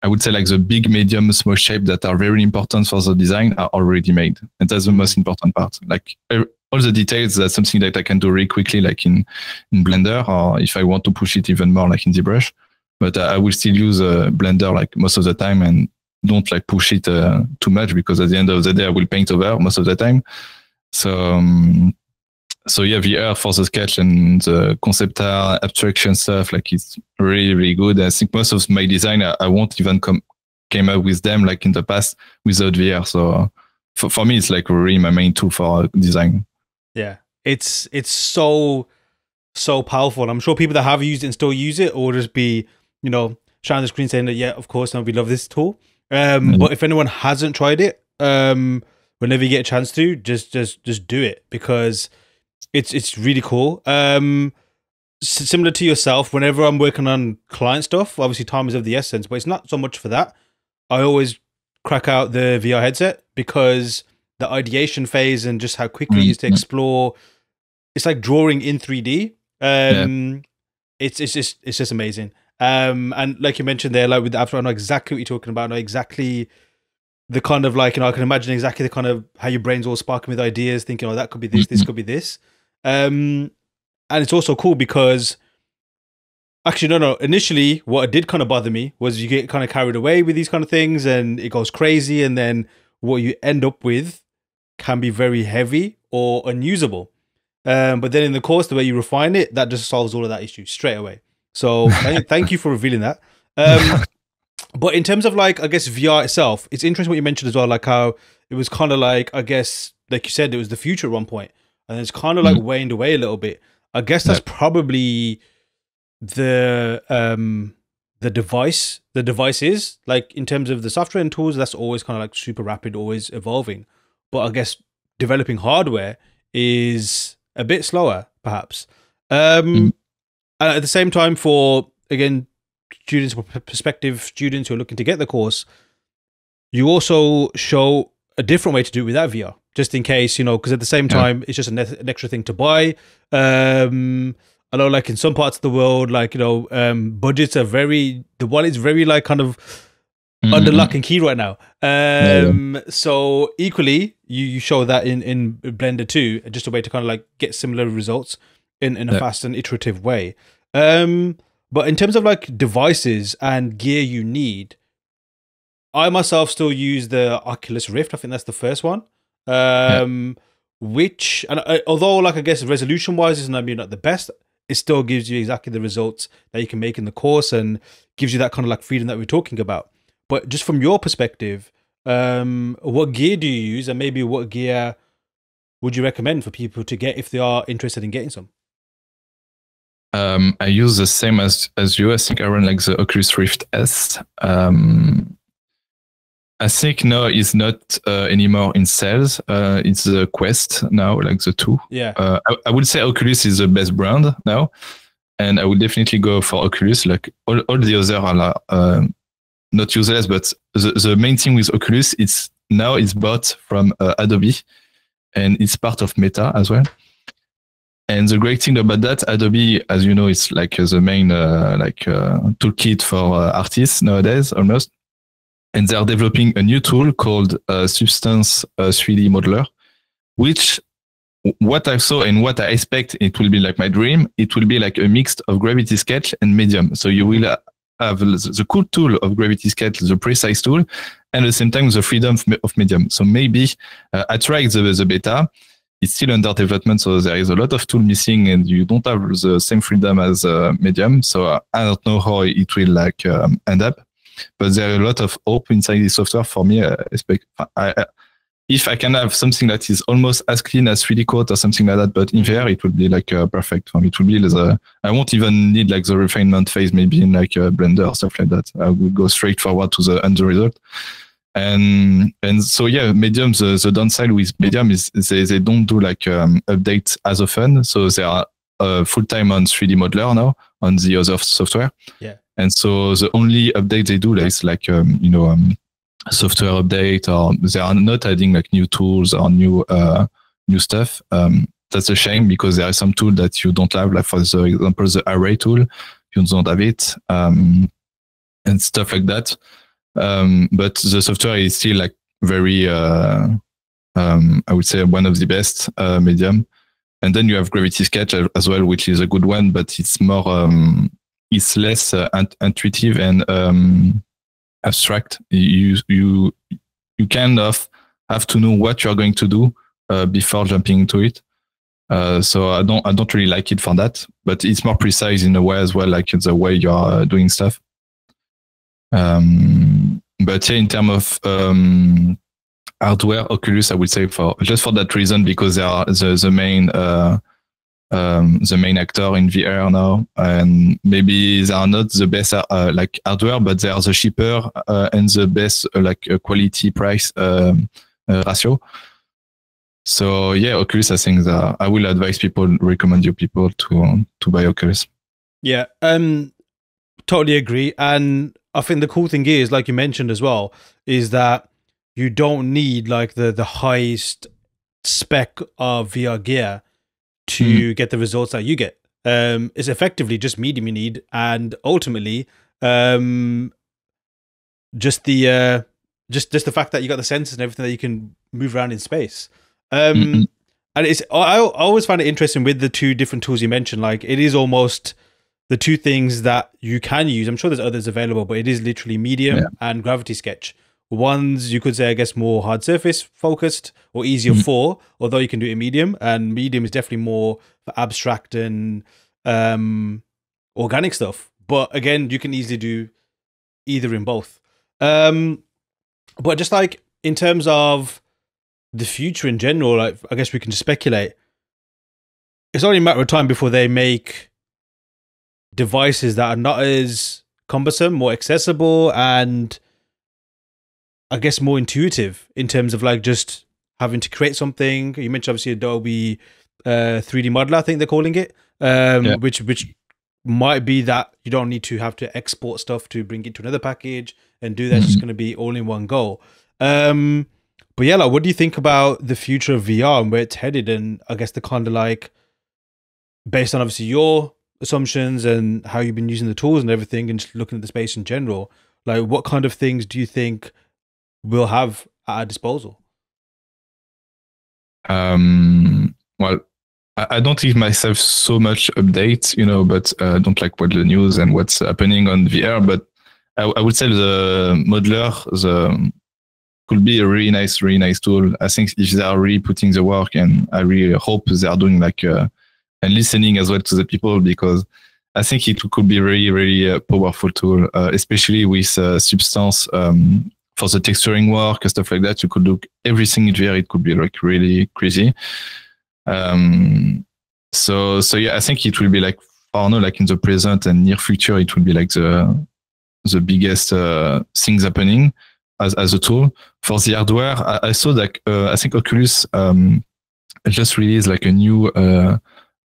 I would say like the big, medium, small shape that are very important for the design are already made, and that's the most important part. Like all the details, that's something that I can do really quickly, like in, in Blender, or if I want to push it even more, like in ZBrush. But I will still use uh, Blender like most of the time and don't like push it uh, too much because at the end of the day, I will paint over most of the time. So, um, so yeah, VR for the sketch and the concept art, abstraction stuff, like it's really, really good. I think most of my design, I, I won't even come came up with them like in the past without VR. So for, for me, it's like really my main tool for design. Yeah, it's it's so so powerful. I'm sure people that have used it and still use it, or just be you know showing the screen saying that yeah, of course, and we love this tool. Um, mm-hmm. But if anyone hasn't tried it, um, whenever you get a chance to, just just just do it because it's it's really cool. Um, similar to yourself, whenever I'm working on client stuff, obviously time is of the essence, but it's not so much for that. I always crack out the VR headset because the ideation phase and just how quickly mm-hmm. it is to explore. It's like drawing in 3D. Um, yeah. It's it's just it's just amazing. Um, and like you mentioned there, like with the I know exactly what you're talking about. I know exactly the kind of like you know I can imagine exactly the kind of how your brain's all sparking with ideas, thinking oh that could be this, this mm-hmm. could be this. Um, and it's also cool because actually no no initially what did kind of bother me was you get kind of carried away with these kind of things and it goes crazy and then what you end up with can be very heavy or unusable. Um, but then in the course, the way you refine it, that just solves all of that issue straight away. So thank, thank you for revealing that. Um, but in terms of like, I guess VR itself, it's interesting what you mentioned as well, like how it was kind of like, I guess, like you said, it was the future at one point, and it's kind of like mm. waned away a little bit. I guess that's yeah. probably the um the device the device is like in terms of the software and tools that's always kind of like super rapid always evolving but i guess developing hardware is a bit slower perhaps um mm. and at the same time for again students prospective students who are looking to get the course you also show a different way to do it without vr just in case you know because at the same time yeah. it's just an, an, extra thing to buy um I know, like in some parts of the world, like you know, um, budgets are very the wallet's very like kind of mm-hmm. under lock and key right now. Um, yeah. so equally, you, you show that in in Blender too, just a way to kind of like get similar results in in a yeah. fast and iterative way. Um, but in terms of like devices and gear you need, I myself still use the Oculus Rift. I think that's the first one. Um, yeah. which and uh, although like I guess resolution wise isn't maybe not the best it still gives you exactly the results that you can make in the course and gives you that kind of like freedom that we're talking about. But just from your perspective, um, what gear do you use, and maybe what gear would you recommend for people to get if they are interested in getting some? Um, I use the same as as you. I think I run like the Oculus Rift S. Um, I think now it's not uh, anymore in sales. Uh, it's the Quest now, like the two. Yeah. Uh, I, I, would say Oculus is the best brand now, and I would definitely go for Oculus. Like all, all the other are uh, not useless, but the, the main thing with Oculus, it's now it's bought from uh, Adobe, and it's part of Meta as well. And the great thing about that, Adobe, as you know, is like the main uh, like toolkit for artists nowadays, almost and they are developing a new tool called uh, Substance uh, 3D Modeler, which what I saw and what I expect it will be like my dream. It will be like a mix of Gravity Sketch and Medium. So you will have the cool tool of Gravity Sketch, the precise tool, and at the same time the freedom of Medium. So maybe uh, I tried the, the beta. It's still under development, so there is a lot of tool missing, and you don't have the same freedom as uh, Medium. So I don't know how it will like um, end up but there are a lot of hope inside the software for me. Uh, I, I, if I can have something that is almost as clean as 3D Coat or something like that, but in VR, it would be like uh, perfect for me. It would be the, I won't even need like the refinement phase, maybe in like Blender or stuff like that. I would go straight forward to the end result. And and so yeah, Medium. The, the downside with Medium is they, they don't do like um, updates as often. So they are uh, full time on 3D Modeler now on the other software. Yeah. And so the only update they do is like, um, you know, um, software update or they are not adding like new tools or new, uh, new stuff. Um, that's a shame because there are some tools that you don't have, like for example, the array tool, you don't have it, um, and stuff like that. Um, but the software is still like very, uh, um, I would say one of the best uh, medium. And then you have Gravity Sketch as well, which is a good one, but it's more um, it's less uh, intuitive and um, abstract. You you you kind of have to know what you're going to do uh, before jumping into it. Uh, so I don't I don't really like it for that, but it's more precise in a way as well, like the way you're doing stuff. Um, but yeah, in terms of um, hardware, Oculus, I would say for just for that reason because they are the the main uh, um, the main actor in VR now, and maybe they are not the best uh, like hardware, but they are the cheaper uh, and the best uh, like uh, quality price um, uh, ratio. So yeah, Oculus. I think that I will advise people, recommend you people to to buy Oculus. Yeah, um, totally agree. And I think the cool thing is, like you mentioned as well, is that you don't need like the the highest spec of VR gear to mm. get the results that you get. Um, it's effectively just medium you need, and ultimately, um, just the uh, just just the fact that you got the sensors and everything that you can move around in space. Um, mm-hmm. and it's I, I always find it interesting with the two different tools you mentioned. Like it is almost the two things that you can use. I'm sure there's others available, but it is literally Medium yeah. and Gravity Sketch, One's you could say, I guess, more hard surface focused or easier mm-hmm. for, although you can do it in medium, and medium is definitely more for abstract and um, organic stuff. But again, you can easily do either in both. Um, but just like in terms of the future in general, like I guess we can just speculate. It's only a matter of time before they make devices that are not as cumbersome, more accessible, and I guess more intuitive in terms of like just having to create something. You mentioned obviously Adobe uh, 3D Modeler, I think they're calling it, um, yeah. which which might be that you don't need to have to export stuff to bring it to another package and do that. Mm-hmm. It's just going to be all in one go. Um, but yeah, like, what do you think about the future of VR and where it's headed? And I guess the kind of like, based on obviously your assumptions and how you've been using the tools and everything, and just looking at the space in general, like, what kind of things do you think we'll have at our disposal? Um, well, I don't give myself so much updates, you know, but I uh, don't like what the news and what's happening on VR. But I, I would say the modeler, the could be a really nice, really nice tool. I think if they are really putting the work, and I really hope they are doing like uh, and listening as well to the people because I think it could be really, really uh, powerful tool, uh, especially with uh, Substance um, for the texturing work and stuff like that. You could look everything in there. It could be like really crazy. Um, so, so yeah, I think it will be like, I don't know, like in the present and near future, it will be like the the biggest uh, things happening as, as a tool. For the hardware, I, I saw that uh, I think Oculus um, just released like a new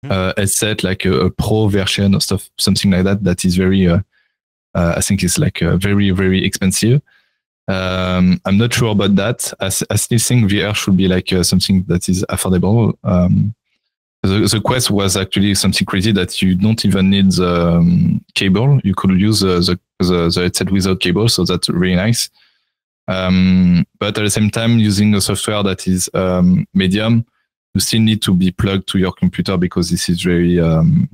uh, hmm. uh, headset, like a, a, pro version or stuff, something like that. That is very, uh, uh, I think it's like uh, very very expensive. Um, I'm not sure about that. I, I, still think VR should be like something that is affordable. Um, the, the, Quest was actually something crazy that you don't even need the um, cable. You could use the, the, the headset without cable, so that's really nice. Um, but at the same time, using a software that is um, medium, you still need to be plugged to your computer because this is very um,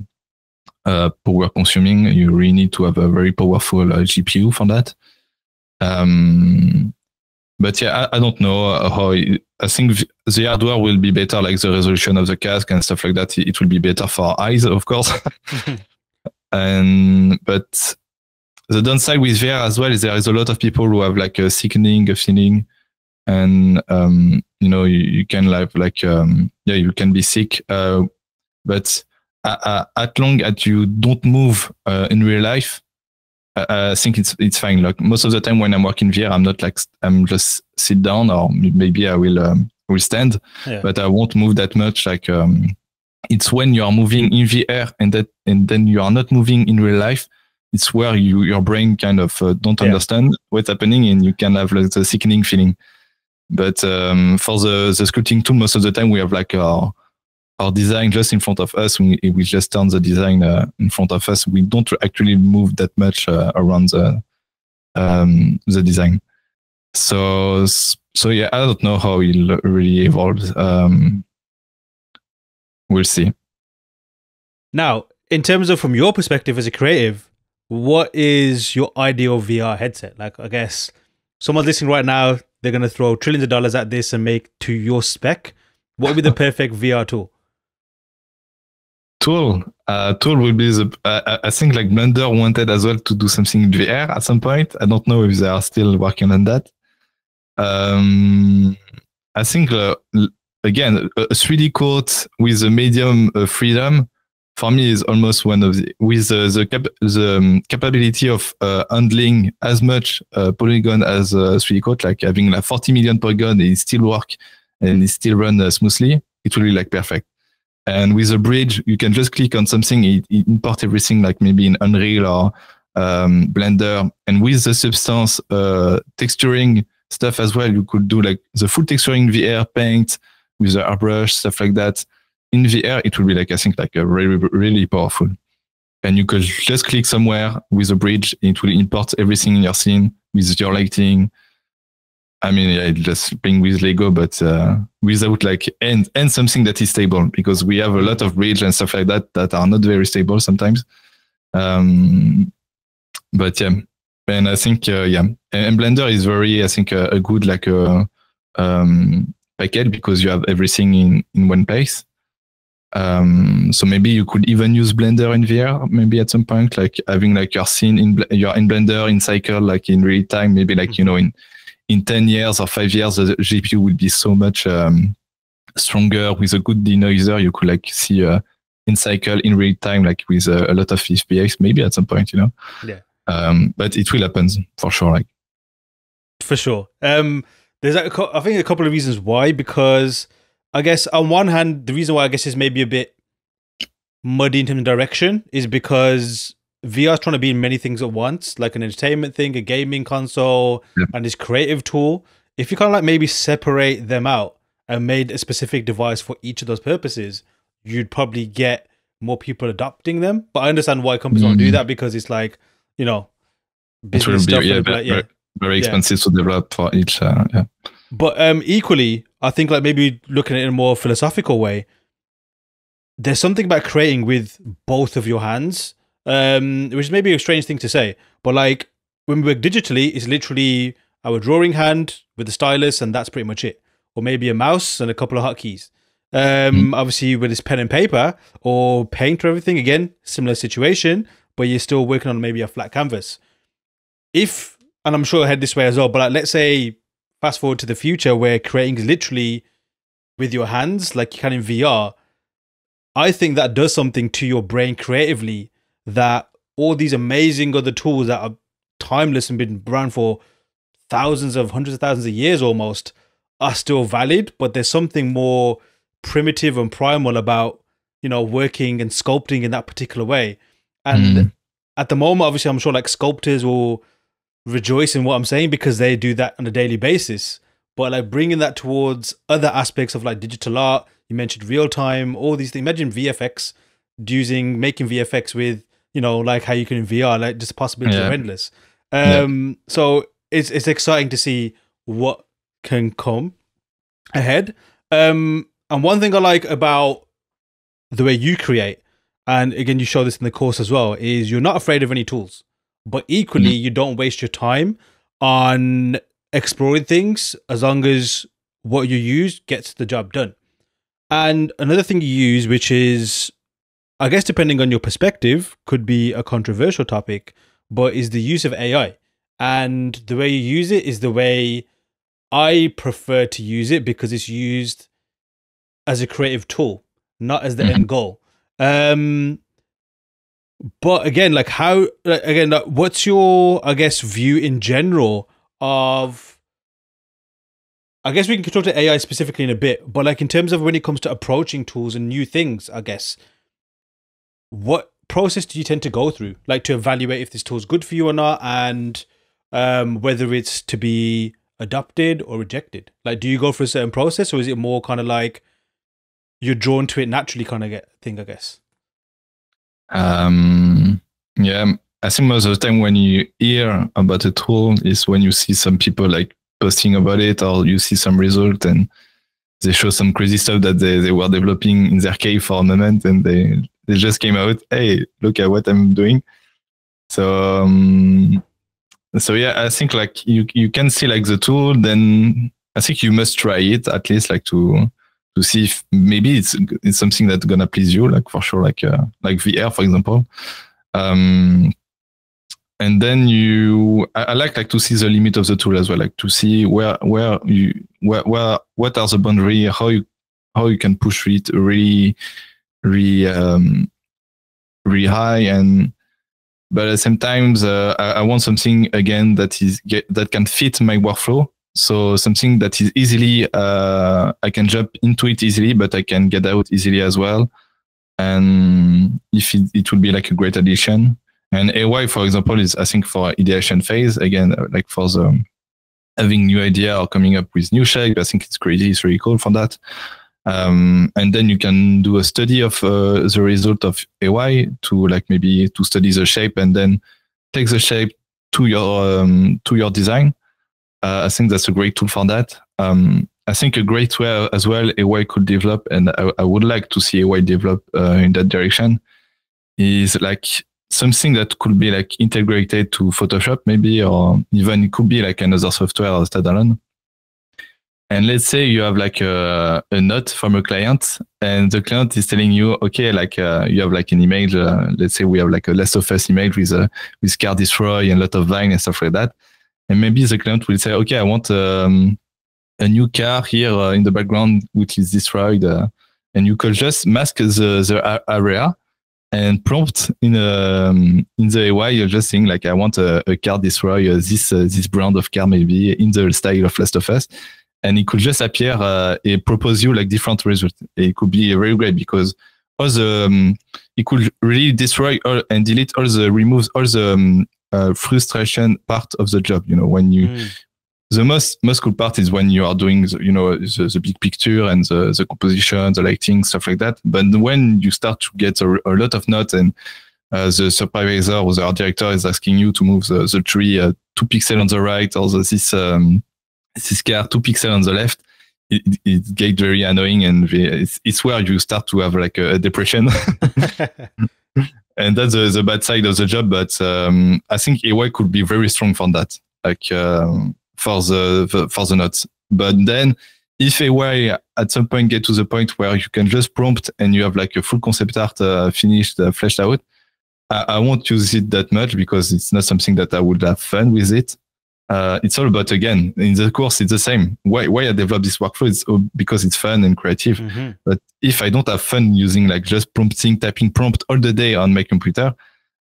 uh, power consuming. You really need to have a very powerful uh, GPU for that. Um, but yeah, I, I, don't know how. It, I think the hardware will be better, like the resolution of the cask and stuff like that. It will be better for eyes, of course. and but the downside with VR as well is there is a lot of people who have like a sickening feeling, and um, you know you, you can like like um, yeah you can be sick, uh, but uh, at long as you don't move uh, in real life, I think it's it's fine. Like most of the time when I'm working VR, I'm not like I'm just sit down or maybe I will um, will stand, yeah. but I won't move that much. Like um, it's when you are moving in VR and that and then you are not moving in real life it's where you your brain kind of uh, don't yeah. understand what's happening and you can have like the sickening feeling but um, for the the sculpting tool most of the time we have like our our design just in front of us. We, we just turn the design uh, in front of us. We don't actually move that much uh, around the um, the design. So so yeah i don't know how it really evolves. Um, we'll see. Now in terms of from your perspective as a creative what is your ideal VR headset? Like, I guess someone's listening right now, they're going to throw trillions of dollars at this and make to your spec. What would be the perfect VR tool? Tool, uh, tool will be the. Uh, I think like Blender wanted as well to do something in VR at some point. I don't know if they are still working on that. Um, I think uh, again a 3D coat with a medium uh, freedom for me is almost one of the with the cap, the um, capability of uh, handling as much uh, polygon as uh, 3D Coat, like having like 40 million polygon, it still work and it still run uh, smoothly. It will be like perfect. And with a bridge, you can just click on something, it, it import everything like maybe in Unreal or um, Blender. And with the substance uh, texturing stuff as well, you could do like the full texturing VR paint with the airbrush, stuff like that in VR, it will be like, I think, like a really, really powerful. And you could just click somewhere with a bridge. It will import everything in your scene with your lighting. I mean, yeah, just playing with Lego, but uh, without like and and something that is stable because we have a lot of bridge and stuff like that that are not very stable sometimes. Um, but yeah, and I think uh, yeah, and Blender is very, I think, a, a good like a um, package because you have everything in in one place. Um, so maybe you could even use Blender in VR, maybe at some point, like having like your scene in your in Blender in cycle, like in real time. Maybe like you know in in ten years or five years, the GPU will be so much um, stronger with a good denoiser. You could like see uh, in cycle in real time, like with a, a lot of FPS, maybe at some point, you know. Yeah. Um, but it will happen for sure. Like for sure. Um, there's a, I think a couple of reasons why because I guess on one hand, the reason why I guess is maybe a bit muddy in terms of direction is because VR is trying to be in many things at once, like an entertainment thing, a gaming console, yeah. and this creative tool. If you kind of like maybe separate them out and made a specific device for each of those purposes, you'd probably get more people adopting them. But I understand why companies mm-hmm. don't do mm-hmm. that because it's like, you know, business stuff. Be, yeah, like, yeah, very expensive yeah. to develop for each. Uh, yeah. But um, equally, I think like maybe looking at it in a more philosophical way, there's something about creating with both of your hands, um, which is maybe a strange thing to say, but like when we work digitally, it's literally our drawing hand with the stylus, and that's pretty much it. Or maybe a mouse and a couple of hotkeys. Um, mm. Obviously, with this pen and paper or paint or everything, again, similar situation, but you're still working on maybe a flat canvas. If, and I'm sure I head this way as well, but like, let's say fast forward to the future where creating is literally with your hands, like you can in VR, I think that does something to your brain creatively that all these amazing other tools that are timeless and been around for thousands of hundreds of thousands of years almost are still valid, but there's something more primitive and primal about, you know, working and sculpting in that particular way. And mm. at the moment, obviously, I'm sure like sculptors will rejoice in what I'm saying because they do that on a daily basis. But like bringing that towards other aspects of like digital art, you mentioned real time, all these things. Imagine VFX using making VFX with you know like how you can in VR, like just possibilities yeah. are endless. Um, yeah. so it's it's exciting to see what can come ahead. Um, and one thing I like about the way you create, and again you show this in the course as well, is you're not afraid of any tools but equally mm-hmm. you don't waste your time on exploring things as long as what you use gets the job done. And another thing you use, which is, I guess, depending on your perspective, could be a controversial topic, but is the use of AI. And the way you use it is the way I prefer to use it because it's used as a creative tool, not as the mm-hmm. end goal. Um, but again, like how like, again, like, what's your I guess view in general of I guess we can talk to AI specifically in a bit, but like in terms of when it comes to approaching tools and new things, I guess what process do you tend to go through like to evaluate if this tool is good for you or not and um, whether it's to be adopted or rejected? Like do you go for a certain process or is it more kind of like you're drawn to it naturally kind of get thing i guess um, yeah, I think most of the time when you hear about a tool is when you see some people like posting about it or you see some result and they show some crazy stuff that they, they were developing in their cave for a moment and they, they just came out, hey, look at what I'm doing. So um, so yeah, I think like you you can see like the tool, then I think you must try it at least like to to see if maybe it's it's something that's gonna please you, like for sure, like uh, like VR, for example. Um, and then you, I, I, like like to see the limit of the tool as well, like to see where where you where where what are the boundary, how you how you can push it really really um, really high and but at the same time uh, I, I, want something again that is that can fit my workflow so something that is easily, uh, I can jump into it easily, but I can get out easily as well. And if it, it will be like a great addition. And AI, for example, is I think for ideation phase again, uh, like for the having new idea or coming up with new shape. I think it's crazy. It's really cool for that. Um, and then you can do a study of uh, the result of AI to like maybe to study the shape and then take the shape to your um, to your design uh, I think that's a great tool for that. Um, I think a great way as well AI could develop, and I, I would like to see AI develop uh, in that direction, is like something that could be like integrated to Photoshop maybe, or even it could be like another software standalone. And let's say you have like a, a note from a client and the client is telling you, okay, like uh, you have like an image. Uh, let's say we have like a Last of Us image with a, with car destroy and a lot of vine and stuff like that. And maybe the client will say, okay, I want um, a new car here uh, in the background, which is destroyed. Uh, and you could just mask the, the area and prompt in um, in the AI, you're just saying like, I want a, a car destroy uh, this uh, this brand of car maybe in the style of Last of Us and it could just appear uh, and propose you like different results. It could be very great because all the um, it could really destroy all, and delete all the removes all the um, uh, frustration part of the job. You know when you. Mm. The most most cool part is when you are doing the, you know the, the big picture and the, the composition, the lighting, stuff like that. But when you start to get a, a lot of notes and uh, the supervisor or the art director is asking you to move the, the tree uh, two pixels on the right or the, this um, this car two pixels on the left, it, it gets very annoying and it's, it's where you start to have like a, depression. and that's the, the, bad side of the job. But um, I think AI could be very strong for that, like um, for the for the notes. But then, if AI at some point get to the point where you can just prompt and you have like a full concept art uh, finished, uh, fleshed out, I, I, won't use it that much because it's not something that I would have fun with it uh, it's all about again in the course it's the same why why i develop this workflow it's because it's fun and creative mm-hmm. but if i don't have fun using like just prompting typing prompt all the day on my computer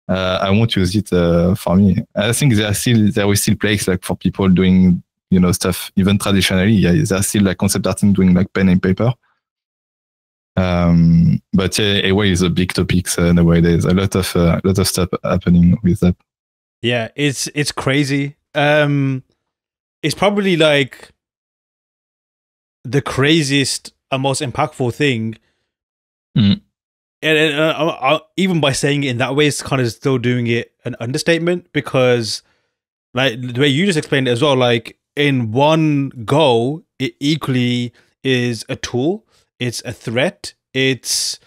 uh, i won't use it uh, for me i think there are still there is still place like for people doing you know stuff even traditionally yeah there's still like concept arting doing like pen and paper um, but yeah, AI is a big topic so nowadays. A lot of uh, a lot of stuff happening with that. Yeah, it's it's crazy um, it's probably like the craziest and most impactful thing. Mm. And, and uh, uh, even by saying it in that way, it's kind of still doing it an understatement because, like the way you just explained it as well, like in one go, it equally is a tool, it's a threat, it's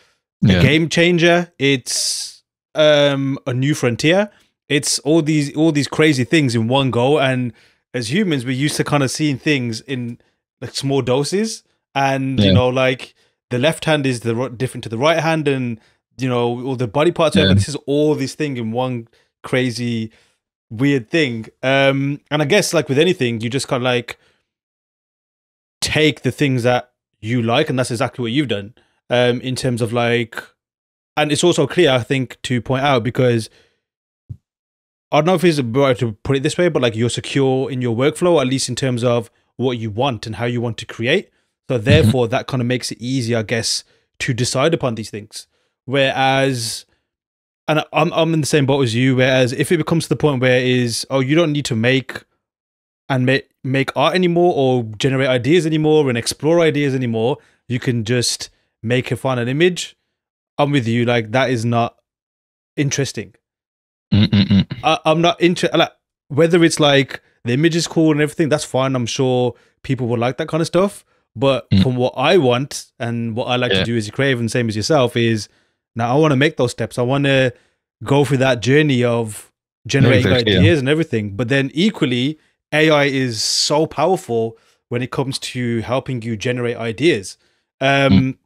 a game changer, it's um a new frontier it's all these all these crazy things in one go. And as humans we're used to kind of seeing things in like small doses. And yeah. you know like the left hand is the different to the right hand and you know all the body parts yeah. this is all this thing in one crazy weird thing. Um and i guess like with anything you just kind of like take the things that you like and that's exactly what you've done. Um in terms of like and it's also clear i think to point out because I don't know if it's right to put it this way, but like you're secure in your workflow, at least in terms of what you want and how you want to create. So mm-hmm. therefore, that kind of makes it easy, I guess, to decide upon these things. Whereas, and I'm I'm in the same boat as you. Whereas, if it becomes to the point where is oh, you don't need to make and make make art anymore or generate ideas anymore and explore ideas anymore, you can just make a final image. I'm with you. Like that is not interesting. I, am not into Like whether it's like the image is cool and everything, that's fine. I'm sure people will like that kind of stuff. But mm. from what I want and what I like yeah. to do as a creative, and same as yourself, is now I want to make those steps. I want to go through that journey of generating exactly, ideas yeah. and everything. But then equally, AI is so powerful when it comes to helping you generate ideas. Um, mm.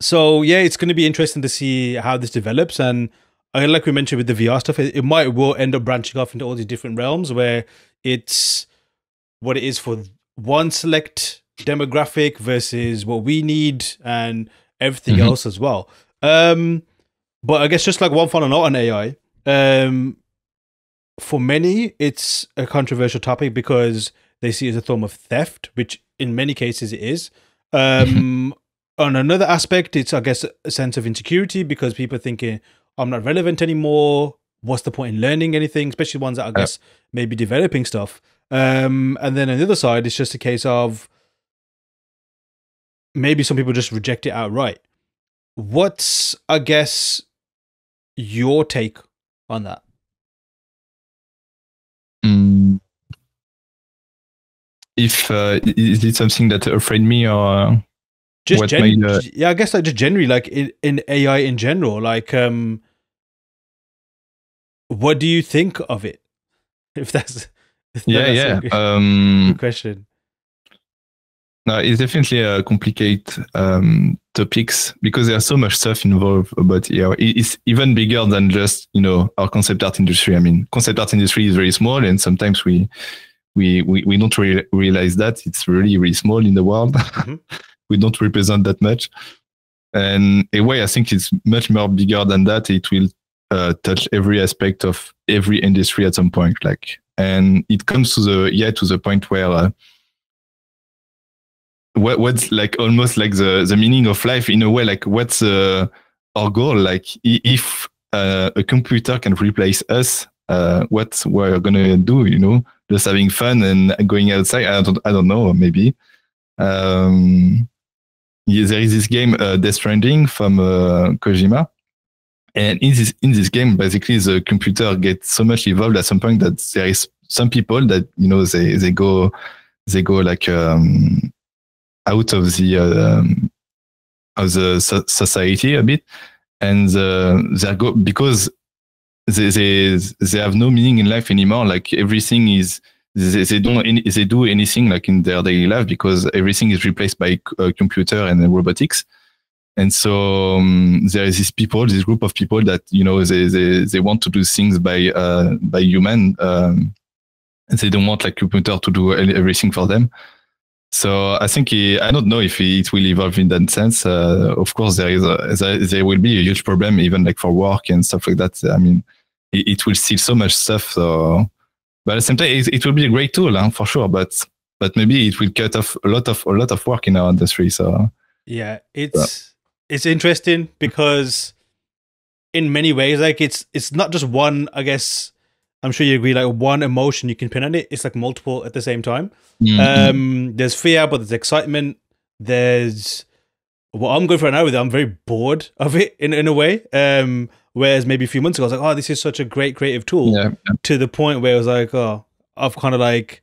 So yeah, it's going to be interesting to see how this develops and like we mentioned with the VR stuff, it, it might well end up branching off into all these different realms where it's what it is for one select demographic versus what we need and everything mm-hmm. else as well. Um, but I guess just like one final note on AI, um, for many, it's a controversial topic because they see it as a form of theft, which in many cases it is. Um, on another aspect, it's I guess a sense of insecurity because people are thinking, I'm not relevant anymore. What's the point in learning anything, especially ones that I guess maybe developing stuff. Um, and then on the other side, it's just a case of maybe some people just reject it outright. What's, I guess, your take on that? Mm. If uh, is it something that afraid me or just gen- made, uh... yeah, I guess like just generally like in, in AI in general, like um what do you think of it? If that's if yeah, that's yeah. good, Um, good question. no, it's definitely a complicated um, topics because there's so much stuff involved about. It- It's even bigger than just you know our concept art industry. I mean, concept art industry is very small, and sometimes we we we, we don't re- realize that it's really really small in the world. Mhm. we don't represent that much. And a way I think it's much more bigger than that. It will uh, touch every aspect of every industry at some point. Like, and it comes to the yeah to the point where uh, what what's like almost like the the meaning of life in a way. Like, what's uh, our goal? Like, if uh, a computer can replace us, uh, what we're gonna do? You know, just having fun and going outside. I don't I don't know. Maybe. Um, yeah, there is this game uh, Death Stranding from uh, Kojima, and in this in this game, basically the computer gets so much evolved at some point that there is some people that you know they they go they go like um, out of the um, of the so- society a bit, and uh, they go because they, they they have no meaning in life anymore. Like everything is they, they don't any, they do anything like in their daily life because everything is replaced by uh, computer and robotics and so um, there is this people this group of people that you know they they, they want to do things by uh, by human um, and they don't want like computer to do everything for them so I think he, I don't know if it will evolve in that sense. Uh, of course, there is a, there, there will be a huge problem even like for work and stuff like that. I mean, it, it will steal so much stuff. So, but at the same time, it, it will be a great tool huh, for sure. But but maybe it will cut off a lot of a lot of work in our industry. So Yeah, it's it's interesting because in many ways, like it's it's not just one. I guess I'm sure you agree. Like one emotion you can pin on it. It's like multiple at the same time. Mm-hmm. Um, there's fear, but there's excitement. There's what I'm going for now with it. I'm very bored of it in in a way. Um, whereas maybe a few months ago, I was like, oh, this is such a great creative tool. yeah, To the point where it was like, oh, I've kind of like,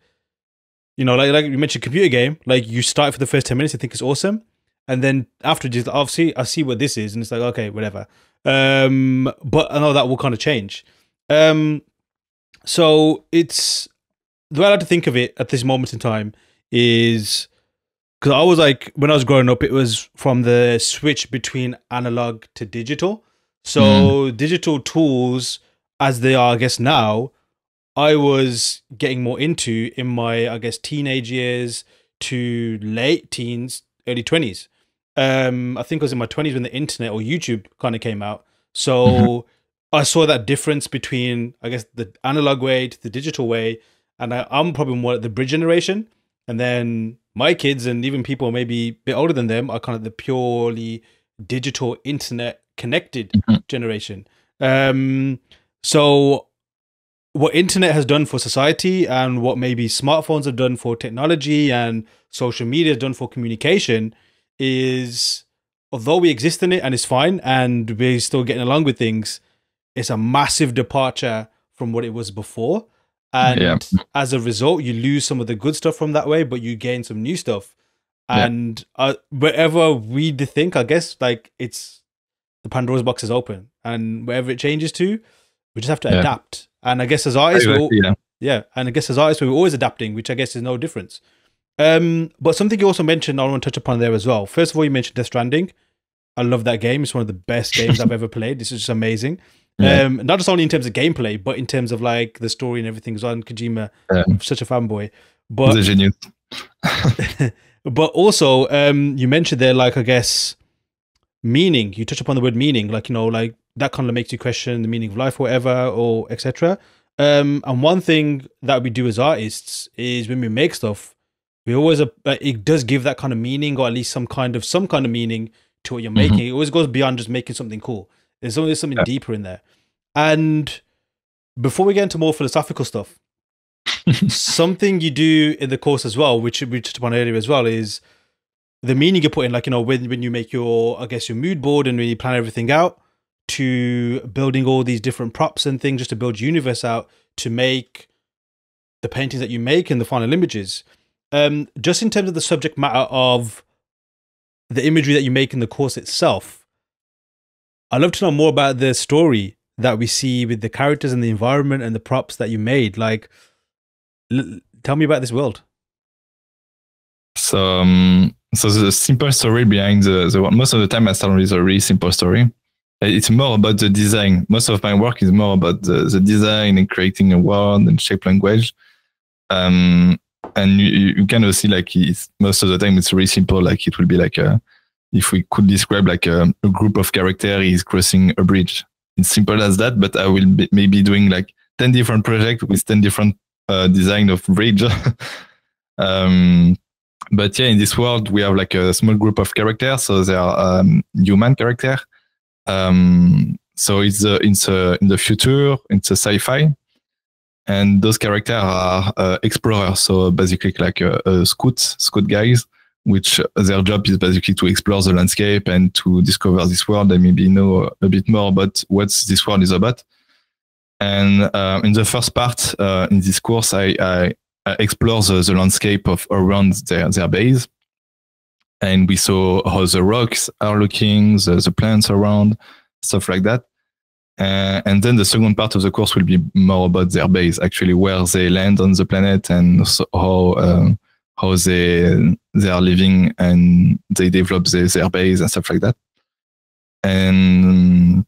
you know, like like you mentioned, computer game. Like you start for the first ten minutes, you think it's awesome, and then after just obviously I see what this is, and it's like okay, whatever. Um, but I know that will kind of change. Um, so it's the way I like to think of it at this moment in time is because I was like when I was growing up, it was from the switch between analog to digital. So digital tools, as they are, I guess now, I was getting more into in my, I guess, teenage years to late teens, early twenties. Um, I think I was in my twenties when the internet or YouTube kind of came out. So Mhm. I saw that difference between, I guess, the analog way to the digital way, and I, I'm probably more at the bridge generation. And then my kids and even people maybe a bit older than them are kind of the purely digital internet connected Mhm. generation. Um, so what internet has done for society and what maybe smartphones have done for technology and social media has done for communication is although we exist in it and it's fine and we're still getting along with things, it's a massive departure from what it was before. And Yeah. as a result, you lose some of the good stuff from that way, but you gain some new stuff. Yeah. And uh, wherever we think, I guess, like it's the Pandora's box is open, and wherever it changes to, we just have to Yeah. adapt. And I guess as artists, all- yeah. yeah, and I guess as artists, we're always adapting, which I guess is no difference. Um, but something you also mentioned, I want to touch upon there as well. First of all, you mentioned Death Stranding. I love that game. It's one of the best games I've ever played. This is just amazing. Yeah. Um, not just only in terms of gameplay, but in terms of like the story and everything. So on Kojima, Yeah. such a fanboy. But but also um you mentioned there like i guess meaning you touch upon the word meaning like you know like that kind of makes you question the meaning of life or whatever or etc um and one thing that we do as artists is when we make stuff we always uh, it does give that kind of meaning or at least some kind of some kind of meaning to what you're Mhm. making it always goes beyond just making something cool there's always something Yeah. deeper in there and before we get into more philosophical stuff something you do in the course as well, which we touched upon earlier as well, is the meaning you put in, like, you know, when, when you make your, I guess, your mood board and when you plan everything out to building all these different props and things just to build universe out to make the paintings that you make and the final images. Um, just in terms of the subject matter of the imagery that you make in the course itself, I'd love to know more about the story that we see with the characters and the environment and the props that you made. Like, l- tell me about this world. So, um, so the simple story behind the, the most of the time I start with a really simple story. It's more about the design. Most of my work is more about the, the design and creating a world and shape language. Um, and you, you kind of see like it's, most of the time it's really simple. Like it will be like a, if we could describe like a, a group of character is crossing a bridge. It's simple as that, but I will be maybe doing like 10 different projects with 10 different uh, design of bridge. um, but yeah, in this world, we have like a small group of characters. So they are um, human character. Um, so it's, uh, it's uh, in the future, it's a sci-fi and those characters are uh, explorers. So basically, like uh, uh, scouts, scout guys, which their job is basically to explore the landscape and to discover this world and maybe know a bit more about what this world is about. And uh, in the first part uh, in this course, I, I, I explore the, the, landscape of around their, their base. And we saw how the rocks are looking, the, the plants around, stuff like that. Uh, and then the second part of the course will be more about their base, actually where they land on the planet and so how um, how they they are living and they develop their, their base and stuff like that. And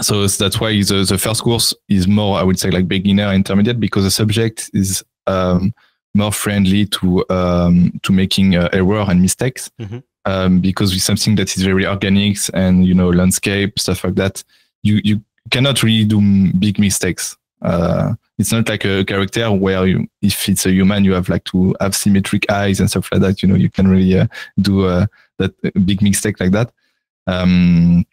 so that's why the, the first course is more, I would say, like beginner intermediate because the subject is um, more friendly to um, to making uh, error and mistakes mm-hmm. um, because with something that is very organic and you know landscape stuff like that, you you cannot really do big mistakes. Uh, it's not like a character where you, if it's a human, you have like to have symmetric eyes and stuff like that. You know, you can really uh, do uh, that big mistake like that. Um,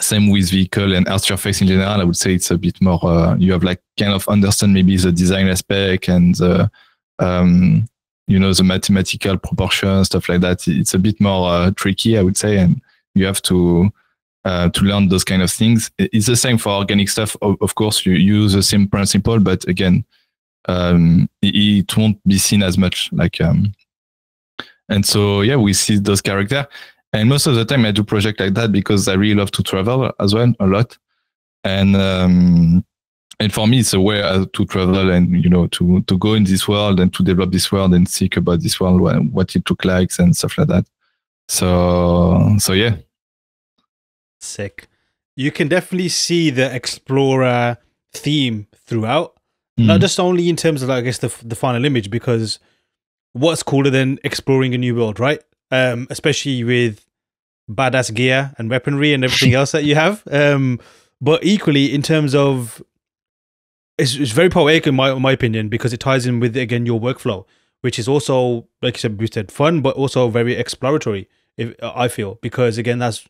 same with vehicle and hard surface in general. I would say it's a bit more. Uh, you have like kind of understand maybe the design aspect and the, um, you know the mathematical proportion stuff like that. It's a bit more uh, tricky, I would say, and you have to uh, to learn those kind of things. It's the same for organic stuff. Of, of course, you use the same principle, but again, um, it won't be seen as much. Like, um, and so yeah, we see those characters. And most of the time, I do project like that because I really love to travel as well a lot. And um, and for me, it's a way to travel and you know to to go in this world and to develop this world and think about this world, what it look like and stuff like that. So so yeah, Sick. You can definitely see the explorer theme throughout. Mm. Not just only in terms of, like, I guess, the the final image, because what's cooler than exploring a new world, right? Um, especially with badass gear and weaponry and everything else that you have. Um, but equally, in terms of, it's, it's very poetic in my in my opinion because it ties in with again your workflow, which is also like you said, we said fun, but also very exploratory. If I feel because again, that's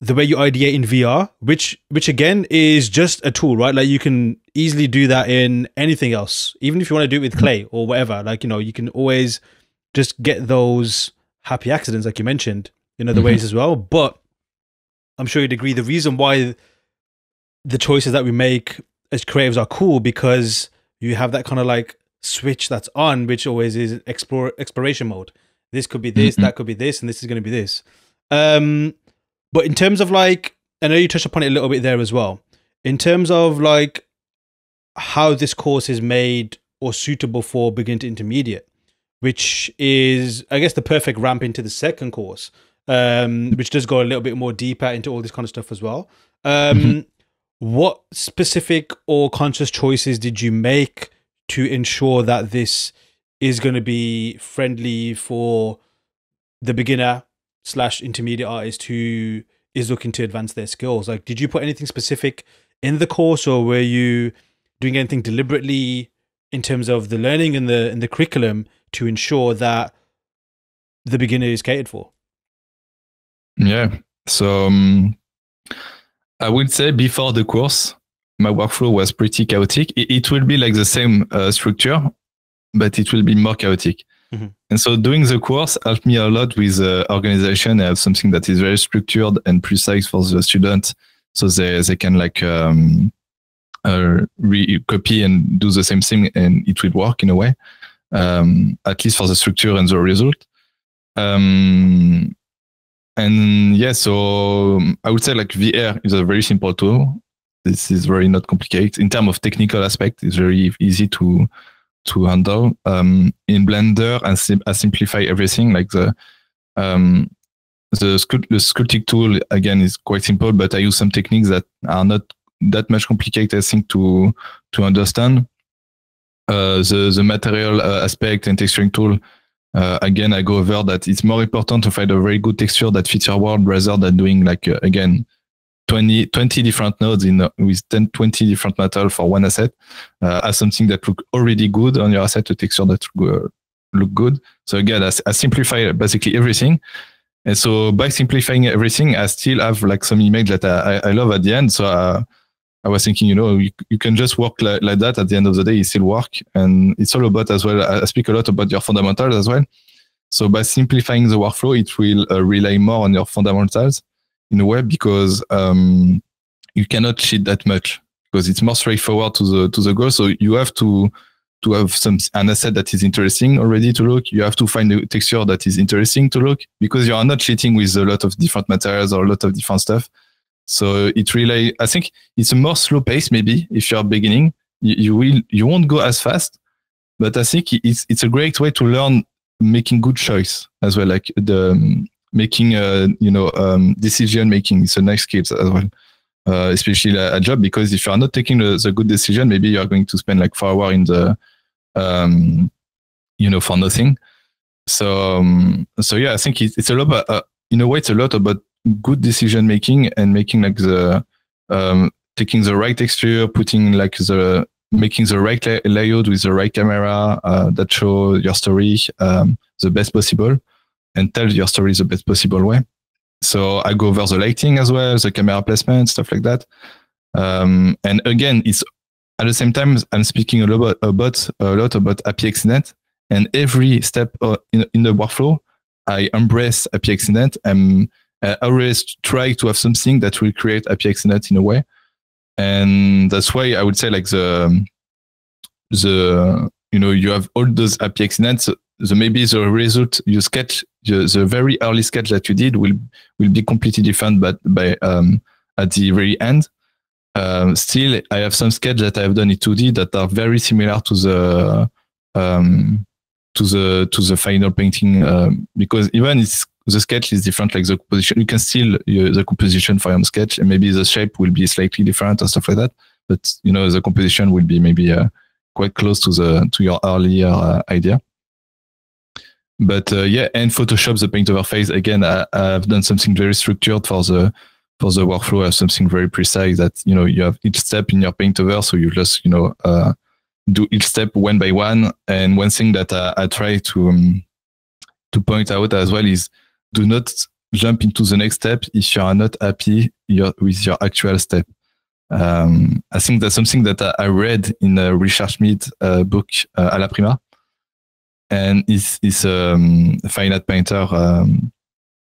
the way you ideate in VR, which which again is just a tool, right? Like you can easily do that in anything else, even if you want to do it with clay or whatever. Like you know, you can always just get those happy accidents, like you mentioned, in other mm-hmm. ways as well. But I'm sure you'd agree the reason why the choices that we make as creatives are cool because you have that kind of like switch that's on, which always is explore exploration mode. This could be this, mm-hmm. that could be this, and this is going to be this. Um, but in terms of like, I know you touched upon it a little bit there as well. In terms of like how this course is made or suitable for beginner to intermediate, which is, I guess, the perfect ramp into the second course, um, which does go a little bit more deeper into all this kind of stuff as well. Um, mm-hmm. What specific or conscious choices did you make to ensure that this is going to be friendly for the beginner slash intermediate artist who is looking to advance their skills? Like, did you put anything specific in the course, or were you doing anything deliberately in terms of the learning and the and the curriculum to ensure that the beginner is catered for? Yeah. So um, I would say before the course, my workflow was pretty chaotic. It, it will be like the same uh, structure, but it will be more chaotic. Mm-hmm. And so doing the course helped me a lot with uh, organization. I have something that is very structured and precise for the student. So they, they can like um, uh, copy and do the same thing and it will work in a way, um, at least for the structure and the result. Um, and yeah, so I would say like VR is a very simple tool. this is very not complicated in terms of technical aspect. It's very easy to to handle. Um, in Blender, I, sim- I simplify everything. Like the um, the, the sculpting tool again is quite simple, but I use some techniques that are not that much complicated. I think to to understand uh, the the material uh, aspect and texturing tool. Uh, again, I go over that it's more important to find a very good texture that fits your world rather than doing like uh, again 20, 20 different nodes in with 10, 20 different metal for one asset uh, as something that look already good on your asset, a texture that uh, look good. So again, I, I simplify basically everything. And so by simplifying everything, I still have like some image that I, I love at the end. So uh, I was thinking, you know, you, you can just work like, like that at the end of the day, it still work. And it's all about as well, I speak a lot about your fundamentals as well. So by simplifying the workflow, it will uh, rely more on your fundamentals in a way because um, you cannot cheat that much because it's more straightforward to the to the goal. So you have to to have some an asset that is interesting already to look. You have to find a texture that is interesting to look because you are not cheating with a lot of different materials or a lot of different stuff. So it really, I think it's a more slow pace maybe if you're beginning. You, you will you won't go as fast, but I think it's it's a great way to learn making good choice as well. Like the making uh, you know um, decision making is a nice skill as well. Uh, especially a, job because if you are not taking the, the, good decision, maybe you are going to spend like four hours in the um, you know for nothing. So um, so yeah, I think it's, a lot. About, uh, in a way, it's a lot about good decision making and making like the um, taking the right texture, putting like the making the right layout with the right camera uh, that show your story um, the best possible and tell your story the best possible way. So I go over the lighting as well, the camera placement, stuff like that. Um, and again, it's at the same time I'm speaking a lot about, a lot about Accident, and every step uh, in, in the workflow, I embrace Accident. I'm I always try to have something that will create Accident in a way, and that's why I would say like the the you know you have all those Accidents. The maybe the result you sketch the, the very early sketch that you did will will be completely different, but by um, at the very end. Um, still, I have some sketch that I have done in 2D that are very similar to the um, to the to the final painting um, because even it's the sketch is different, like the composition. You can still uh, the composition for your sketch, and maybe the shape will be slightly different and stuff like that. But you know, the composition will be maybe uh, quite close to the to your earlier uh, idea. But uh, yeah, and Photoshop the paint over face again. I, have done something very structured for the for the workflow. I have something very precise that you know you have each step in your paint over, so you just you know uh, do each step one by one. And one thing that I, I try to um, to point out as well is do not jump into the next step if you are not happy your, with your actual step. Um, I think that's something that I, read in a Richard Schmid uh, book, uh, Alla Prima and he's, he's um, a fine art painter. Um,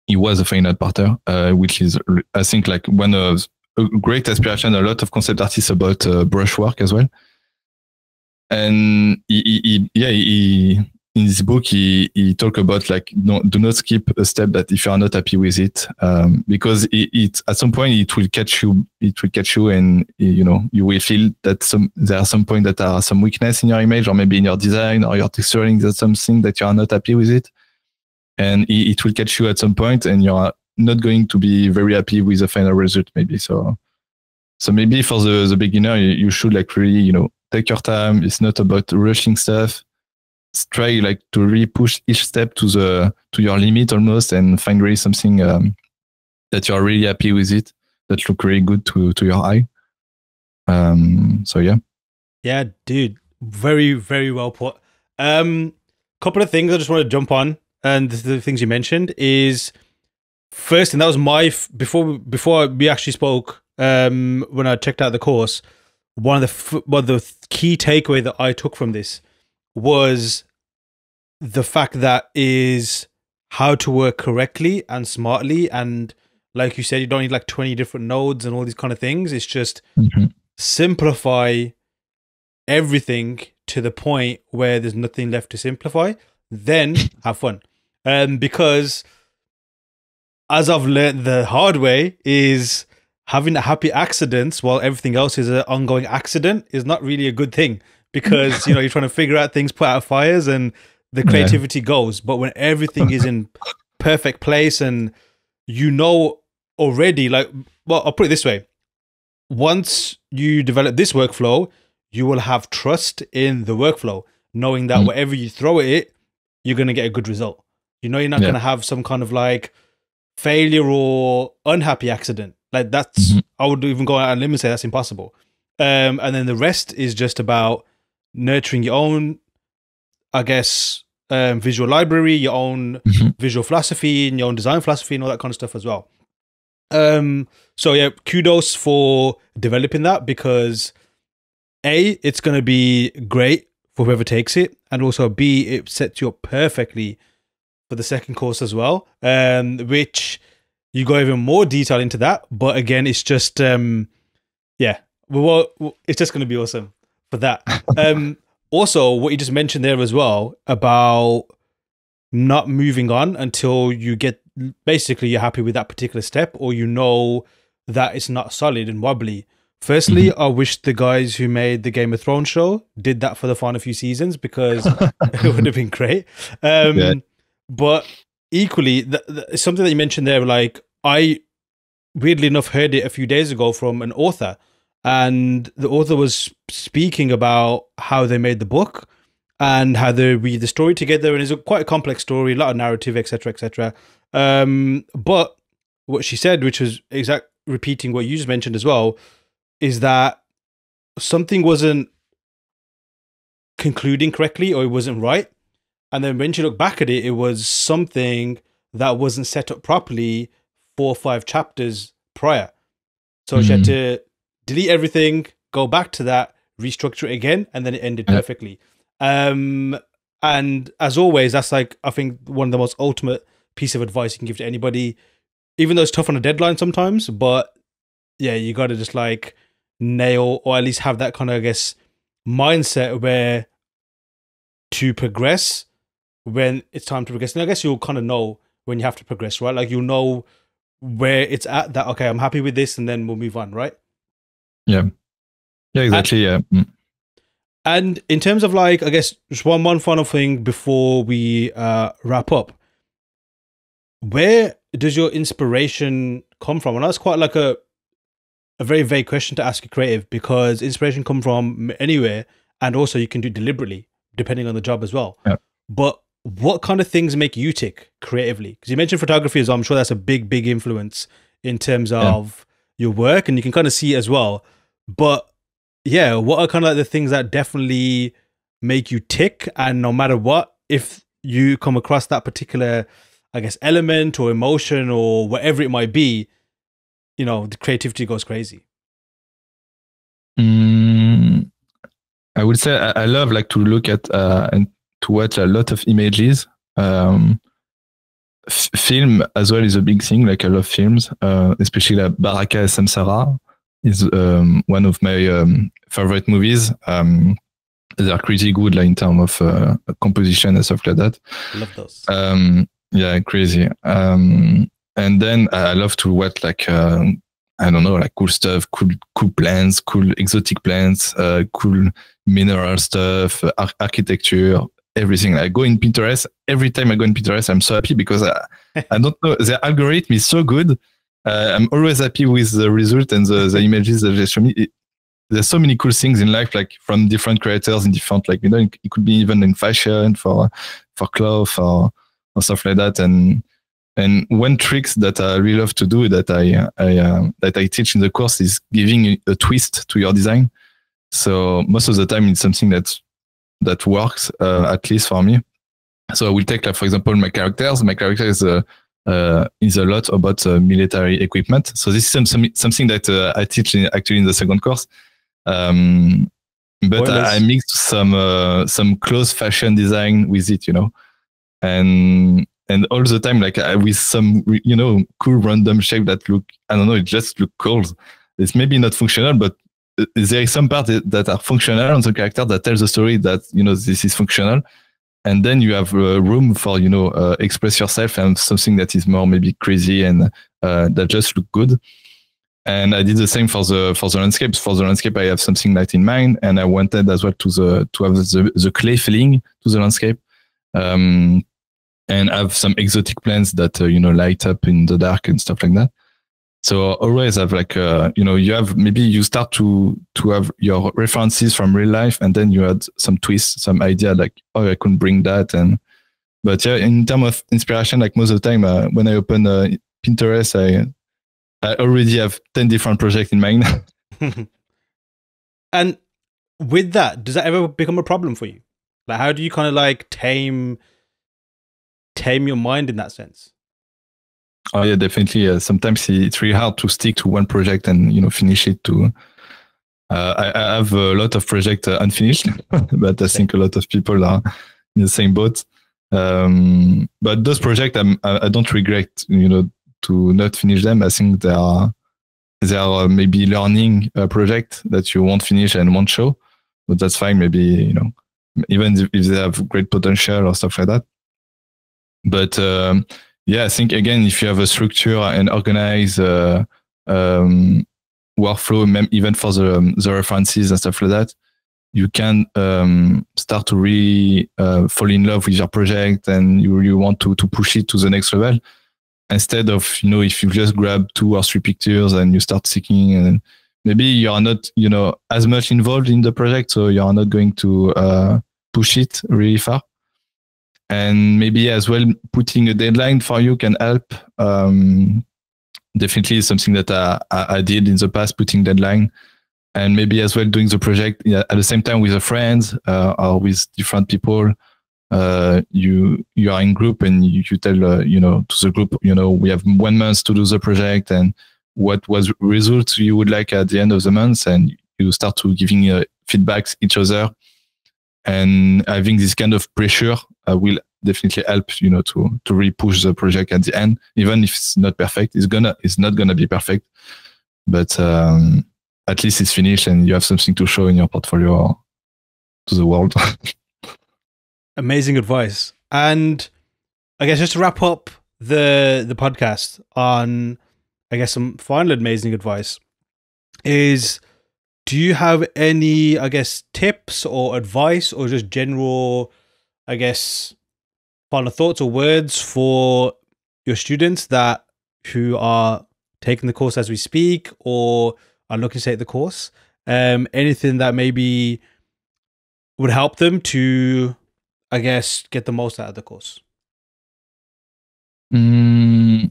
he was a fine art painter, uh, which is, I think, like one of a great aspiration. A lot of concept artists about uh, brushwork as well. And he, he, he yeah, he in this book he he talk about like do not skip a step that if you are not happy with it um, because it, it, at some point it will catch you it will catch you and you know you will feel that some there are some point that are some weakness in your image or maybe in your design or your texturing there's something that you are not happy with it. And it, it will catch you at some point and you are not going to be very happy with the final result maybe. So so maybe for the the beginner you, you should like really you know take your time. It's not about rushing stuff try like to really push each step to the to your limit almost and find really something um, that you're really happy with it that look really good to to your eye. Um so yeah. Yeah dude. Very very well put. Um couple of things i just want to jump on and the things you mentioned is first and that was my before before we actually spoke um when i checked out the course one of the one of the key takeaway that i took from this was the fact that is how to work correctly and smartly. And like you said you don't need like 20 different nodes and all these kind of things. It's just mm-hmm. simplify everything to the point where there's nothing left to simplify. Then have fun. Um because as i've learned the hard way is having happy accidents while everything else is an ongoing accident is not really a good thing because you know you're trying to figure out things, put out fires, and the creativity yeah. goes. But when everything is in perfect place and you know already, like, well, I'll put it this way: once you develop this workflow, you will have trust in the workflow, knowing that mm. whatever you throw at it, you're going to get a good result. You know, you're not yeah. going to have some kind of like failure or unhappy accident. Like that's, mm-hmm. I would even go out and and say that's impossible. Um, and then the rest is just about nurturing your own, I guess, um, visual library, your own mm-hmm. visual philosophy, and your own design philosophy, and all that kind of stuff as well. Um, so yeah, kudos for developing that because a it's going to be great for whoever takes it, and also b it sets you up perfectly for the second course as well. Um, which you go even more detail into that, but again, it's just um, yeah, well, it's just going to be awesome for that. Um, also, what you just mentioned there as well about not moving on until you get basically you're happy with that particular step or you know that it's not solid and wobbly. Firstly, mm-hmm. I wish the guys who made the Game of Thrones show did that for the final few seasons because it would have been great. Um, yeah. But equally, something that you mentioned there, like I weirdly enough heard it a few days ago from an author, and the author was speaking about how they made the book and how they read the story together, and it's a quite a complex story, a lot of narrative, etc., etc. Um, but what she said, which was exact repeating what you just mentioned as well, is that something wasn't concluding correctly or it wasn't right. And then when she looked back at it, it was something that wasn't set up properly four or five chapters prior. So mm-hmm. she had hmm. to delete everything, go back to that, restructure it again, and then it ended perfectly. Um, and as always, that's like I think one of the most ultimate piece of advice you can give to anybody, even though it's tough on a deadline sometimes. But yeah, you got to just like nail or at least have that kind of I guess mindset where to progress when it's time to progress. And I guess you'll kind of know when you have to progress, right? Like you'll know where it's at that okay, I'm happy with this, and then we'll move on, right? Yeah. Yeah, exactly. And, yeah. Mm. And in terms of like, I guess just one one final thing before we uh wrap up. Where does your inspiration come from? And that's quite like a a very vague question to ask a creative because inspiration come from anywhere and also you can do deliberately depending on the job as well. Yeah. But what kind of things make you tick creatively? Because you mentioned photography as well. I'm sure that's a big, big influence in terms of yeah. your work and you can kind of see as well. But yeah, what are kind of like the things that definitely make you tick? And no matter what, if you come across that particular, I guess, element or emotion or whatever it might be, you know, the creativity goes crazy. Mm, I would say I, love like to look at uh, and to watch a lot of images. Um, film as well is a big thing. Like I love films, uh, especially like Baraka and Samsara is um, one of my um, favorite movies. Um, they're pretty good like, in terms of uh, composition and stuff like that. Love those. Um, yeah, crazy. Um, and then I love to watch like uh, I don't know, like cool stuff, cool cool plants, cool exotic plants, uh, cool mineral stuff, ar- architecture, everything. I go in Pinterest every time I go in Pinterest. I'm so happy because I, I don't know the algorithm is so good uh, I'm always happy with the result and the, the images that they show me. It, there's so many cool things in life, like from different creators in different, like you know, it could be even in fashion for for clothes or or stuff like that. And and one trick that I really love to do that I I uh, that I teach in the course is giving a twist to your design. So most of the time, it's something that that works uh, at least for me. So I will take, like for example, my characters. My character is is a lot about uh, military equipment. So this is some, some, something that uh, I teach in, actually in the second course. Um, but I, I, mixed some uh, some close fashion design with it, you know, and and all the time like uh, with some you know cool random shape that look I don't know it just look cool. It's maybe not functional, but uh, there is some part that are functional on the character that tells the story that you know this is functional and then you have uh, room for you know uh, express yourself and something that is more maybe crazy and uh, that just look good and I did the same for the for the landscapes. For the landscape, I have something light in mind, and I wanted as well to the to have the the clay feeling to the landscape, um, and have some exotic plants that uh, you know light up in the dark and stuff like that. So always have like uh, you know you have maybe you start to to have your references from real life, and then you add some twists, some idea like oh I couldn't bring that, and but yeah, in terms of inspiration, like most of the time uh, when I open uh, Pinterest, I I already have 10 different projects in mind. and with that, does that ever become a problem for you? Like how do you kind of like tame tame your mind in that sense? Oh yeah, definitely. Uh, sometimes it's really hard to stick to one project and you know finish it. To uh, I, I, have a lot of projects uh, unfinished, but I think a lot of people are in the same boat. Um, but those projects, I'm, I, I don't regret. You know, to not finish them. I think they are they are maybe learning a project that you won't finish and won't show, but that's fine. Maybe you know, even if they have great potential or stuff like that. But um, yeah, I think again, if you have a structure and organize uh, um, workflow, even for the um, the references and stuff like that, you can um, start to really uh, fall in love with your project and you really want to to push it to the next level. Instead of you know if you just grab two or three pictures and you start seeking and maybe you are not you know as much involved in the project so you are not going to uh, push it really far and maybe as well putting a deadline for you can help. Um, definitely something that I, I did in the past putting deadline. And maybe as well doing the project at the same time with a friend uh, or with different people uh, you you are in group and you, you tell uh, you know to the group you know we have one month to do the project and what was results you would like at the end of the month and you start to giving uh, feedbacks each other and having this kind of pressure uh, will definitely help you know to to really push the project at the end even if it's not perfect it's gonna it's not gonna be perfect but um, at least it's finished and you have something to show in your portfolio to the world amazing advice. And I guess just to wrap up the the podcast on, I guess some final amazing advice is. Do you have any, I guess, tips or advice or just general, I guess, final thoughts or words for your students that who are taking the course as we speak or are looking to take the course? Um, anything that maybe would help them to I guess, get the most out of the course? Mm,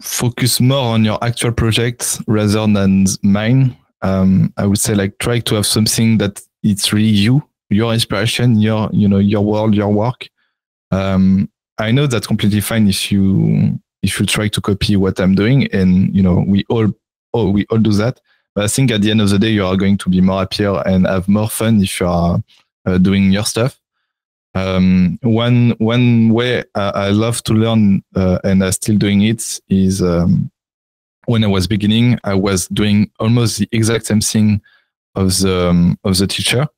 focus more on your actual project rather than mine. Um, I would say like try to have something that it's really you, your inspiration, your you know your world, your work. Um, I know that's completely fine if you if you try to copy what I'm doing, and you know we all oh we all do that. But I think at the end of the day, you are going to be more happier and have more fun if you are uh, doing your stuff. Um, one one way I, I love to learn uh, and I'm still doing it is um, when I was beginning, I was doing almost the exact same thing of the um, of the teacher,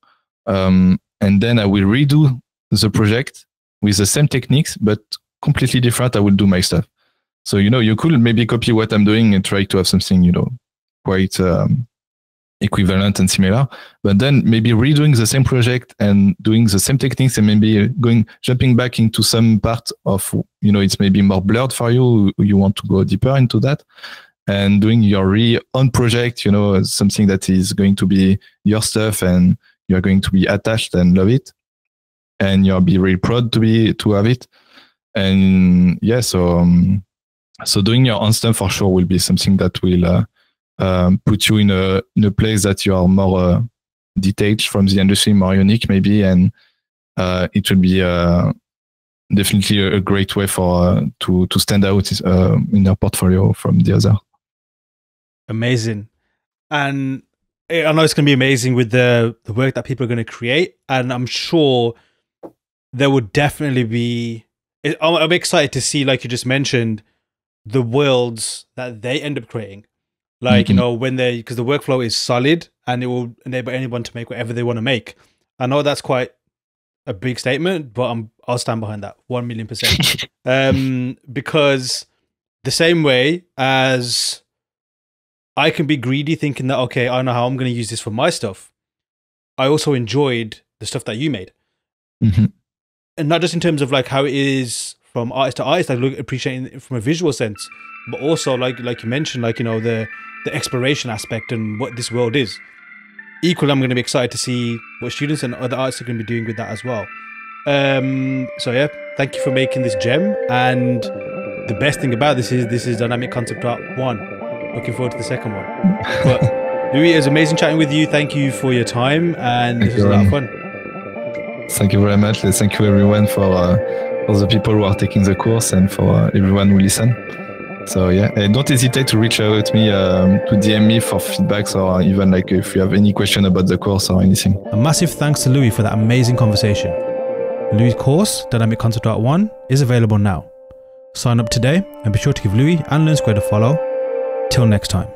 um, and then I will redo the project with the same techniques but completely different. I will do my stuff. So you know, you could maybe copy what I'm doing and try to have something you know quite um, equivalent and similar, but then maybe redoing the same project and doing the same techniques and maybe going jumping back into some part of you know it's maybe more blurred for you. You want to go deeper into that and doing your re own project, you know, something that is going to be your stuff and you're going to be attached and love it, and you'll be really proud to be to have it. And yeah, so um, so doing your own stuff for sure will be something that will uh, um, put you in a in a place that you are more uh, detached from the industry, more unique maybe, and uh, it will be uh, definitely a, great way for uh, to to stand out uh, in their portfolio from the other. Amazing, and I know it's going to be amazing with the the work that people are going to create, and I'm sure there would definitely be. I'm excited to see, like you just mentioned, the worlds that they end up creating like, mm-hmm. you know, when they, because the workflow is solid and it will enable anyone to make whatever they want to make. I know that's quite a big statement, but I'm, I'll stand behind that 1 million percent. um, because the same way as I can be greedy thinking that, okay, I know how I'm going to use this for my stuff. I also enjoyed the stuff that you made. Mhm. And not just in terms of like how it is from artist to artist, like look, appreciating it from a visual sense, but also like like you mentioned, like you know the the exploration aspect and what this world is. Equally, I'm going to be excited to see what students and other artists are going to be doing with that as well. Um, so yeah, thank you for making this gem. And the best thing about this is this is dynamic concept art one. Looking forward to the second one. But Louis, it was amazing chatting with you. Thank you for your time, and Thank this was a you, lot of fun. Thank you very much. Thank you everyone for uh, for the people who are taking the course and for uh, everyone who listen. So yeah, and don't hesitate to reach out to me um, to DM me for feedbacks or even like if you have any question about the course or anything. A massive thanks to Louis for that amazing conversation. Louis' course, Dynamic Concept Art 1, is available now. Sign up today and be sure to give Louis and Learn Squared a follow. Till next time.